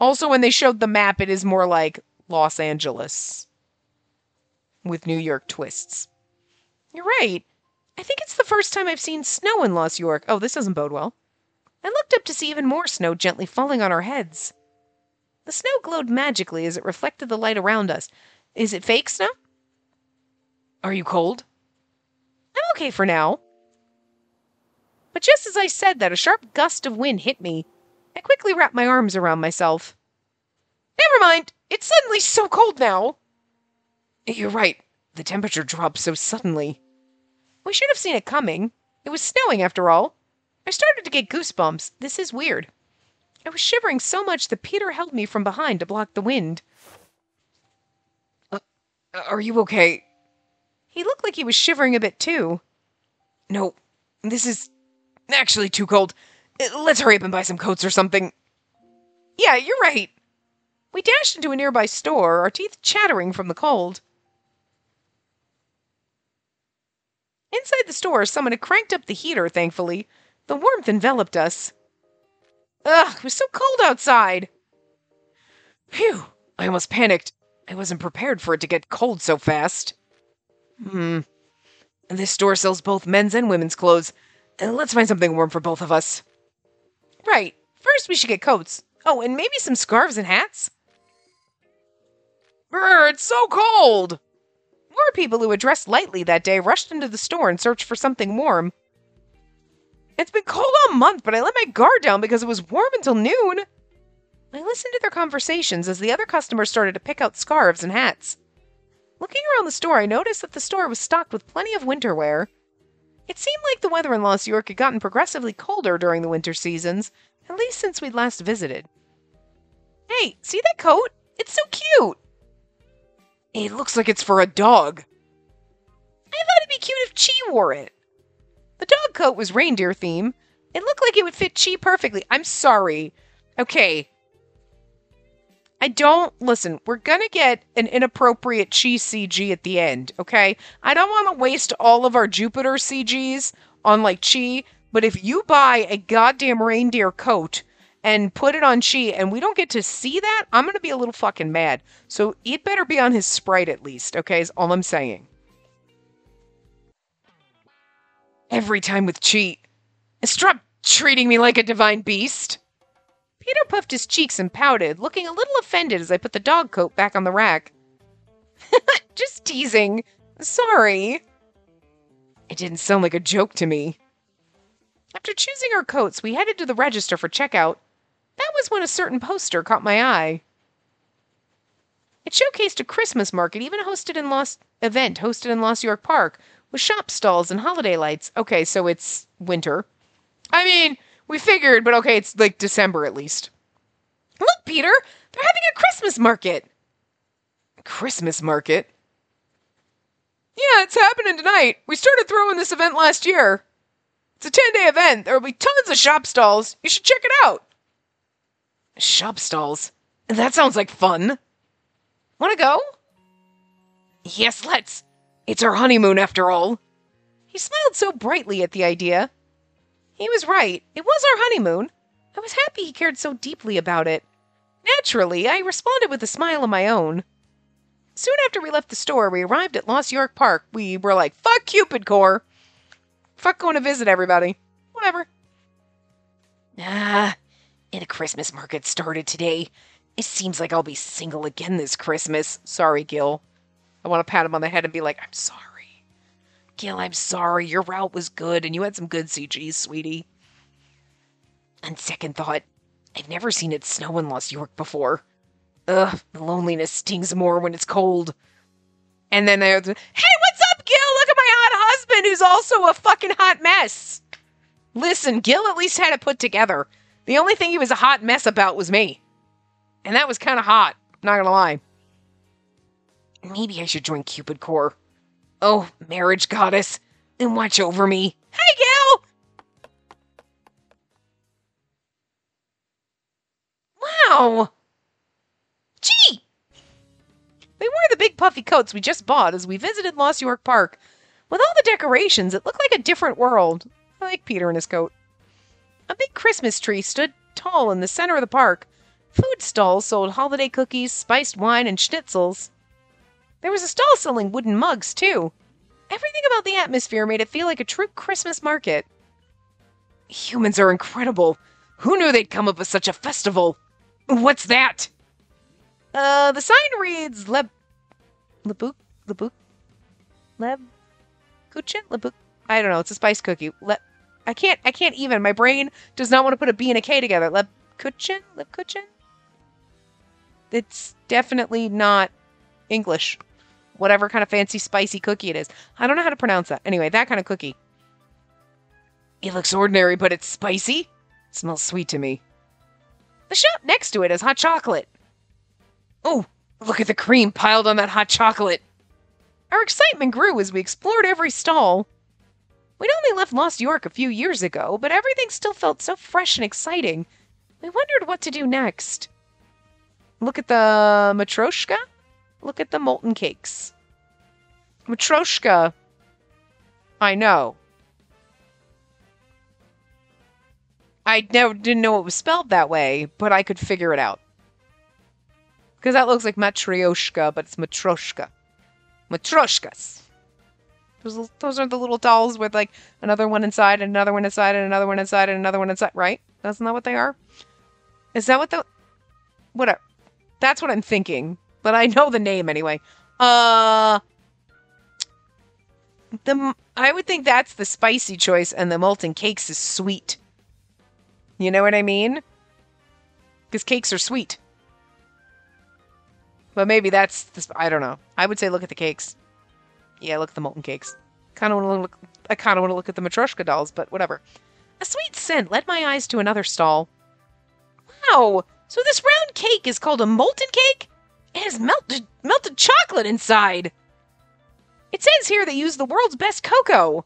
Also, when they showed the map, it is more like Los Angeles with New York twists. You're right. I think it's the first time I've seen snow in Los York. Oh, this doesn't bode well. I looked up to see even more snow gently falling on our heads. The snow glowed magically as it reflected the light around us. Is it fake snow? Are you cold? I'm okay for now. But just as I said that, a sharp gust of wind hit me. I quickly wrapped my arms around myself. Never mind. It's suddenly so cold now. You're right. The temperature dropped so suddenly. We should have seen it coming. It was snowing after all. I started to get goosebumps. This is weird. I was shivering so much that Peter held me from behind to block the wind. Uh, are you okay? He looked like he was shivering a bit too. No, this is actually too cold. Uh, let's hurry up and buy some coats or something. Yeah, you're right. We dashed into a nearby store, our teeth chattering from the cold. Inside the store, someone had cranked up the heater, thankfully. The warmth enveloped us. Ugh, it was so cold outside. Phew, I almost panicked. I wasn't prepared for it to get cold so fast. Hmm. This store sells both men's and women's clothes. Uh, let's find something warm for both of us. Right. First, we should get coats. Oh, and maybe some scarves and hats. Brr, it's so cold! More people who had dressed lightly that day rushed into the store and searched for something warm. It's been cold all month, but I let my guard down because it was warm until noon. I listened to their conversations as the other customers started to pick out scarves and hats. Looking around the store, I noticed that the store was stocked with plenty of winter wear. It seemed like the weather in Los York had gotten progressively colder during the winter seasons, at least since we'd last visited. Hey, see that coat? It's so cute! It looks like it's for a dog. I thought it'd be cute if Chi wore it. The dog coat was reindeer theme. It looked like it would fit Chi perfectly. I'm sorry. Okay. I don't listen. We're gonna get an inappropriate Chi CG at the end, okay? I don't want to waste all of our Jupiter CGs on like Chi, but if you buy a goddamn reindeer coat and put it on Chi and we don't get to see that, I'm gonna be a little fucking mad. So it better be on his sprite at least, okay? Is all I'm saying. Every time with Chi. Stop treating me like a divine beast. Peter puffed his cheeks and pouted, looking a little offended as I put the dog coat back on the rack. Just teasing. Sorry. It didn't sound like a joke to me. After choosing our coats, we headed to the register for checkout. That was when a certain poster caught my eye. It showcased a Christmas market, even hosted in Lost event hosted in Los York Park, with shop stalls and holiday lights. Okay, so it's winter. I mean, we figured, but okay, it's like December at least. Look, Peter, they're having a Christmas market. Christmas market? Yeah, it's happening tonight. We started throwing this event last year. It's a 10 day event. There will be tons of shop stalls. You should check it out. Shop stalls? That sounds like fun. Want to go? Yes, let's. It's our honeymoon after all. He smiled so brightly at the idea. He was right. It was our honeymoon. I was happy he cared so deeply about it. Naturally, I responded with a smile of my own. Soon after we left the store, we arrived at Los York Park. We were like, fuck Cupid Corps. Fuck going to visit everybody. Whatever. Ah, and a Christmas market started today. It seems like I'll be single again this Christmas. Sorry, Gil. I want to pat him on the head and be like, I'm sorry. Gil, I'm sorry. Your route was good and you had some good CGs, sweetie. On second thought, I've never seen it snow in Los York before. Ugh, the loneliness stings more when it's cold. And then I, hey, what's up, Gil? Look at my hot husband who's also a fucking hot mess. Listen, Gil at least had it put together. The only thing he was a hot mess about was me. And that was kind of hot, not gonna lie. Maybe I should join Cupid Corps. Oh, marriage goddess, then watch over me. Hey, Gil! Wow! Gee! We wore the big puffy coats we just bought as we visited Los York Park. With all the decorations, it looked like a different world. I like Peter in his coat. A big Christmas tree stood tall in the center of the park. Food stalls sold holiday cookies, spiced wine, and schnitzels. There was a stall selling wooden mugs, too. Everything about the atmosphere made it feel like a true Christmas market. Humans are incredible. Who knew they'd come up with such a festival? What's that? Uh, the sign reads Leb. Lebuk? Lebuk? Leb? Kuchen? Lebuk? I don't know. It's a spice cookie. Le- I can't. I can't even. My brain does not want to put a B and a K together. Leb Kuchen? It's definitely not English. Whatever kind of fancy spicy cookie it is. I don't know how to pronounce that. Anyway, that kind of cookie. It looks ordinary, but it's spicy. It smells sweet to me. The shop next to it is hot chocolate. Oh, look at the cream piled on that hot chocolate. Our excitement grew as we explored every stall. We'd only left Los York a few years ago, but everything still felt so fresh and exciting. We wondered what to do next. Look at the matroshka. Look at the molten cakes. Matroshka. I know. I never didn't know it was spelled that way, but I could figure it out. Because that looks like matryoshka, but it's matroshka. Matroshkas. Those, those are the little dolls with like another one inside and another one inside and another one inside and another one inside, right? Not that what they are? Is that what the whatever. That's what I'm thinking. But I know the name anyway. Uh the I would think that's the spicy choice and the molten cakes is sweet. You know what I mean? Because cakes are sweet. But maybe that's the, I don't know. I would say look at the cakes. Yeah, look at the molten cakes. Kind of want to look. I kind of want to look at the matryoshka dolls, but whatever. A sweet scent led my eyes to another stall. Wow! So this round cake is called a molten cake? It has melted melted chocolate inside. It says here they use the world's best cocoa.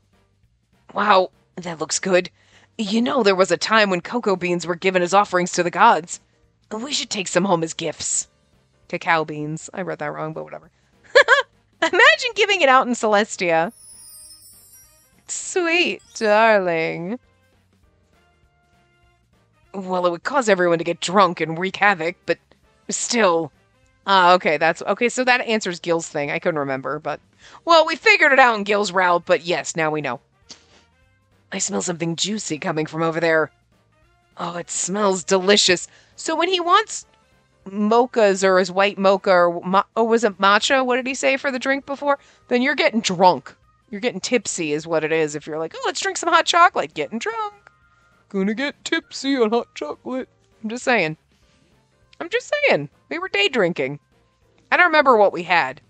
Wow, that looks good. You know, there was a time when cocoa beans were given as offerings to the gods. We should take some home as gifts. Cacao beans. I read that wrong, but whatever. Imagine giving it out in Celestia. Sweet, darling. Well, it would cause everyone to get drunk and wreak havoc, but still. Ah, okay, that's okay. So that answers Gil's thing. I couldn't remember, but well, we figured it out in Gil's route. But yes, now we know. I smell something juicy coming from over there. Oh, it smells delicious. So when he wants mochas or his white mocha or ma- oh, was it matcha? What did he say for the drink before? Then you're getting drunk. You're getting tipsy, is what it is. If you're like, oh, let's drink some hot chocolate, getting drunk. Gonna get tipsy on hot chocolate. I'm just saying. I'm just saying. We were day drinking. I don't remember what we had.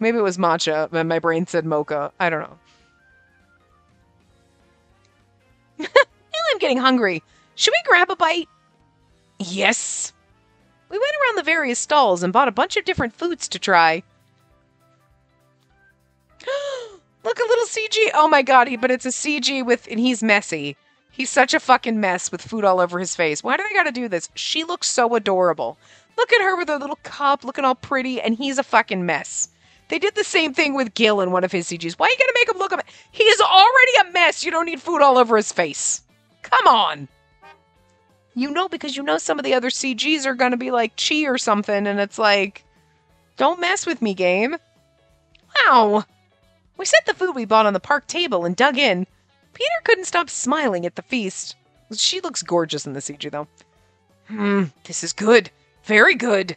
Maybe it was matcha, and my brain said mocha. I don't know. now I'm getting hungry. Should we grab a bite? Yes. We went around the various stalls and bought a bunch of different foods to try. Look, a little CG. Oh my god, he, but it's a CG with, and he's messy. He's such a fucking mess with food all over his face. Why do they gotta do this? She looks so adorable. Look at her with her little cup, looking all pretty, and he's a fucking mess. They did the same thing with Gil in one of his CGs. Why are you gonna make him look a? He is already a mess. You don't need food all over his face. Come on. You know, because you know some of the other CGs are gonna be like Chi or something, and it's like, don't mess with me, game. Wow. We set the food we bought on the park table and dug in. Peter couldn't stop smiling at the feast. She looks gorgeous in the CG, though. Hmm, this is good. Very good.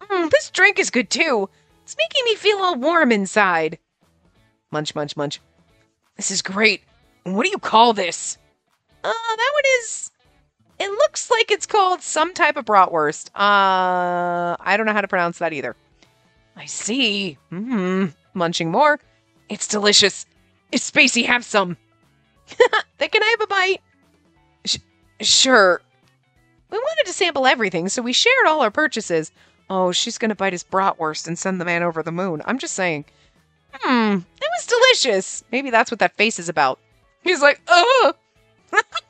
Hmm, this drink is good, too. It's making me feel all warm inside. Munch, munch, munch. This is great. What do you call this? Uh, that one is. It looks like it's called some type of bratwurst. Uh, I don't know how to pronounce that either. I see. Hmm. Munching more. It's delicious. Spacey, have some. Then can I have a bite? Sure. We wanted to sample everything, so we shared all our purchases. Oh, she's gonna bite his bratwurst and send the man over the moon. I'm just saying. Hmm, it was delicious. Maybe that's what that face is about. He's like, oh.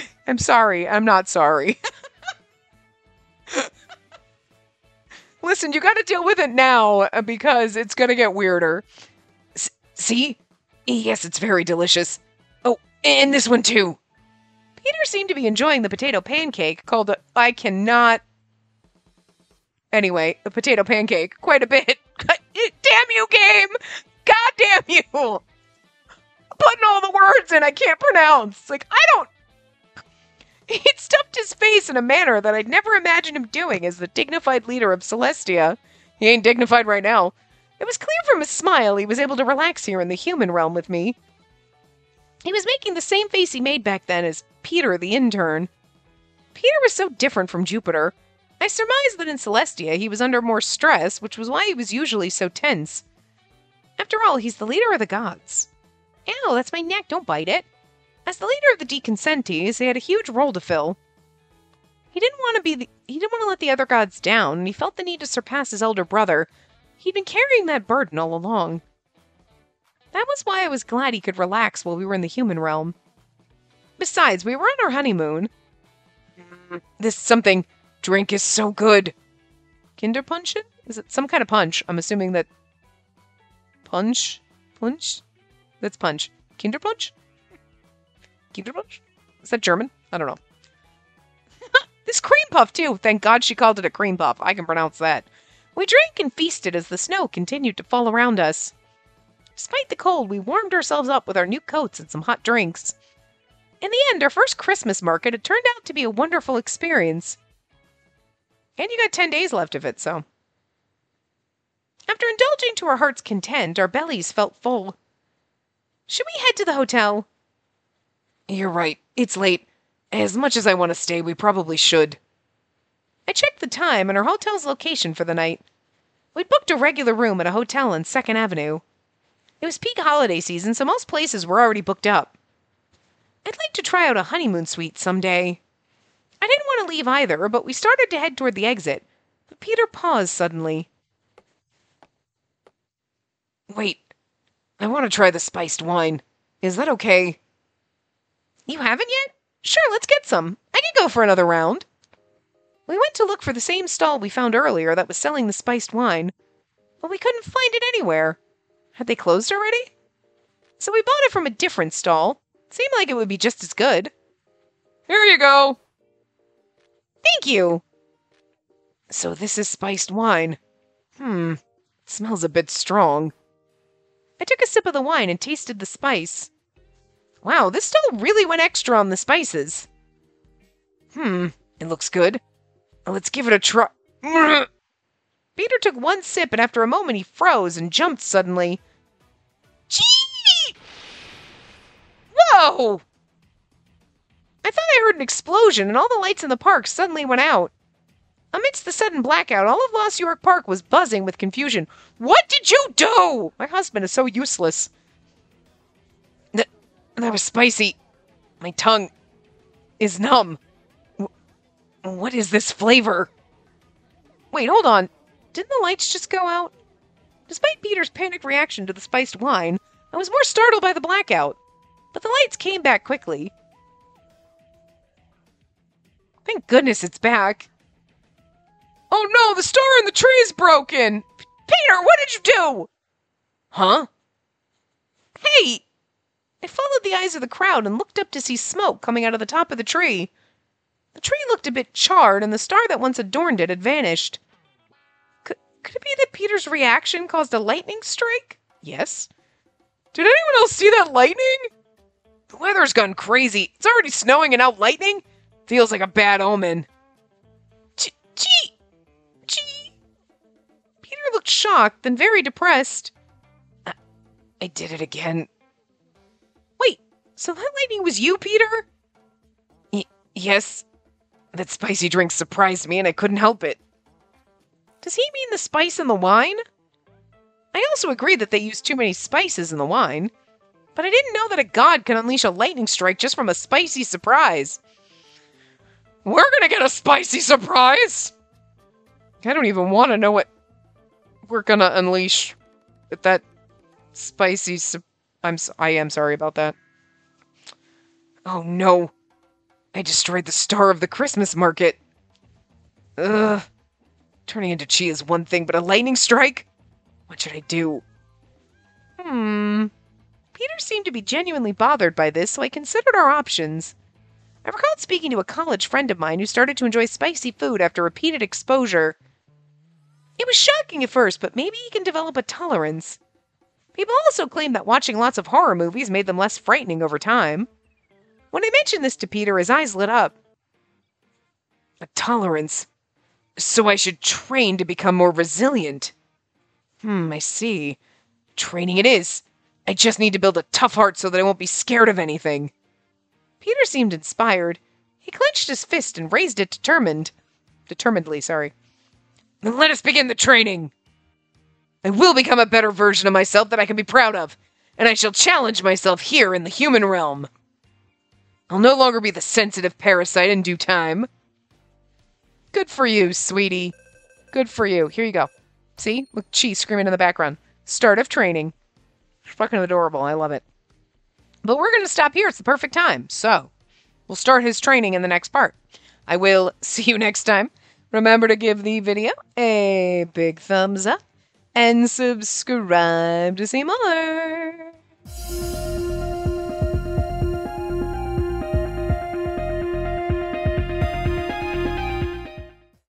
I'm sorry. I'm not sorry. Listen, you got to deal with it now uh, because it's going to get weirder. S- see? Yes, it's very delicious. Oh, and this one too. Peter seemed to be enjoying the potato pancake called a, I cannot. Anyway, the potato pancake quite a bit. damn you, game! God damn you! Putting all the words in I can't pronounce. Like, I don't. He stuffed his face in a manner that I'd never imagined him doing as the dignified leader of Celestia. He ain't dignified right now. It was clear from his smile he was able to relax here in the human realm with me. He was making the same face he made back then as Peter the intern. Peter was so different from Jupiter. I surmised that in Celestia he was under more stress, which was why he was usually so tense. After all, he's the leader of the gods. Ow, that's my neck, don't bite it. As the leader of the Dii Consentes, he had a huge role to fill. He didn't want to be the, he didn't want to let the other gods down, and he felt the need to surpass his elder brother. He'd been carrying that burden all along. That was why I was glad he could relax while we were in the human realm. Besides, we were on our honeymoon. This something drink is so good. Kinder Punchen? Is it some kind of punch? I'm assuming that. Punch? Punch? That's punch. Kinder Punch? Kinder Punch? Is that German? I don't know. this cream puff, too. Thank God she called it a cream puff. I can pronounce that. We drank and feasted as the snow continued to fall around us. Despite the cold, we warmed ourselves up with our new coats and some hot drinks. In the end, our first Christmas market had turned out to be a wonderful experience. And you got 10 days left of it, so. After indulging to our heart's content, our bellies felt full. Should we head to the hotel? You're right. It's late. As much as I want to stay, we probably should. I checked the time and our hotel's location for the night. We'd booked a regular room at a hotel on 2nd Avenue. It was peak holiday season, so most places were already booked up. I'd like to try out a honeymoon suite someday. I didn't want to leave either, but we started to head toward the exit. But Peter paused suddenly. Wait. I want to try the spiced wine. Is that okay? You haven't yet? Sure, let's get some. I can go for another round. We went to look for the same stall we found earlier that was selling the spiced wine, but we couldn't find it anywhere. Had they closed already? So we bought it from a different stall. Seemed like it would be just as good. Here you go. Thank you. So this is spiced wine. Hmm. Smells a bit strong. I took a sip of the wine and tasted the spice. Wow, this stall really went extra on the spices. Hmm. It looks good. Let's give it a try. Peter took one sip, and after a moment, he froze and jumped suddenly. Gee! Whoa! I thought I heard an explosion, and all the lights in the park suddenly went out. Amidst the sudden blackout, all of Los York Park was buzzing with confusion. What did you do? My husband is so useless. That, was spicy. My tongue is numb. What is this flavor? Wait, hold on. Didn't the lights just go out? Despite Peter's panicked reaction to the spiced wine, I was more startled by the blackout. But the lights came back quickly. Thank goodness it's back. Oh no, the star in the tree is broken! Peter, what did you do? Huh? Hey! I followed the eyes of the crowd and looked up to see smoke coming out of the top of the tree. The tree looked a bit charred, and the star that once adorned it had vanished. Could, could it be that Peter's reaction caused a lightning strike? Yes. Did anyone else see that lightning? The weather's gone crazy. It's already snowing and out lightning. Feels like a bad omen. Gee, gee. Peter looked shocked, then very depressed. I, I did it again. So that lightning was you, Peter? Y- yes. That spicy drink surprised me and I couldn't help it. Does he mean the spice in the wine? I also agree that they use too many spices in the wine, but I didn't know that a god can unleash a lightning strike just from a spicy surprise. We're gonna get a spicy surprise! I don't even want to know what we're gonna unleash with that spicy. Su- I'm I am sorry about that. Oh no. I destroyed the star of the Christmas market. Ugh. Turning into chi is one thing, but a lightning strike? What should I do? Hmm. Peter seemed to be genuinely bothered by this, so I considered our options. I recalled speaking to a college friend of mine who started to enjoy spicy food after repeated exposure. It was shocking at first, but maybe he can develop a tolerance. People also claim that watching lots of horror movies made them less frightening over time. When I mentioned this to Peter, his eyes lit up. A tolerance. So I should train to become more resilient. Hmm, I see. Training it is. I just need to build a tough heart so that I won't be scared of anything. Peter seemed inspired. He clenched his fist and raised it determined. Determinedly, sorry. Then let us begin the training. I will become a better version of myself that I can be proud of, and I shall challenge myself here in the human realm. I'll no longer be the sensitive parasite in due time. Good for you, sweetie. Good for you. Here you go. See? Look, Chi screaming in the background. Start of training. Fucking adorable. I love it. But we're going to stop here. It's the perfect time. So, we'll start his training in the next part. I will see you next time. Remember to give the video a big thumbs up and subscribe to see more.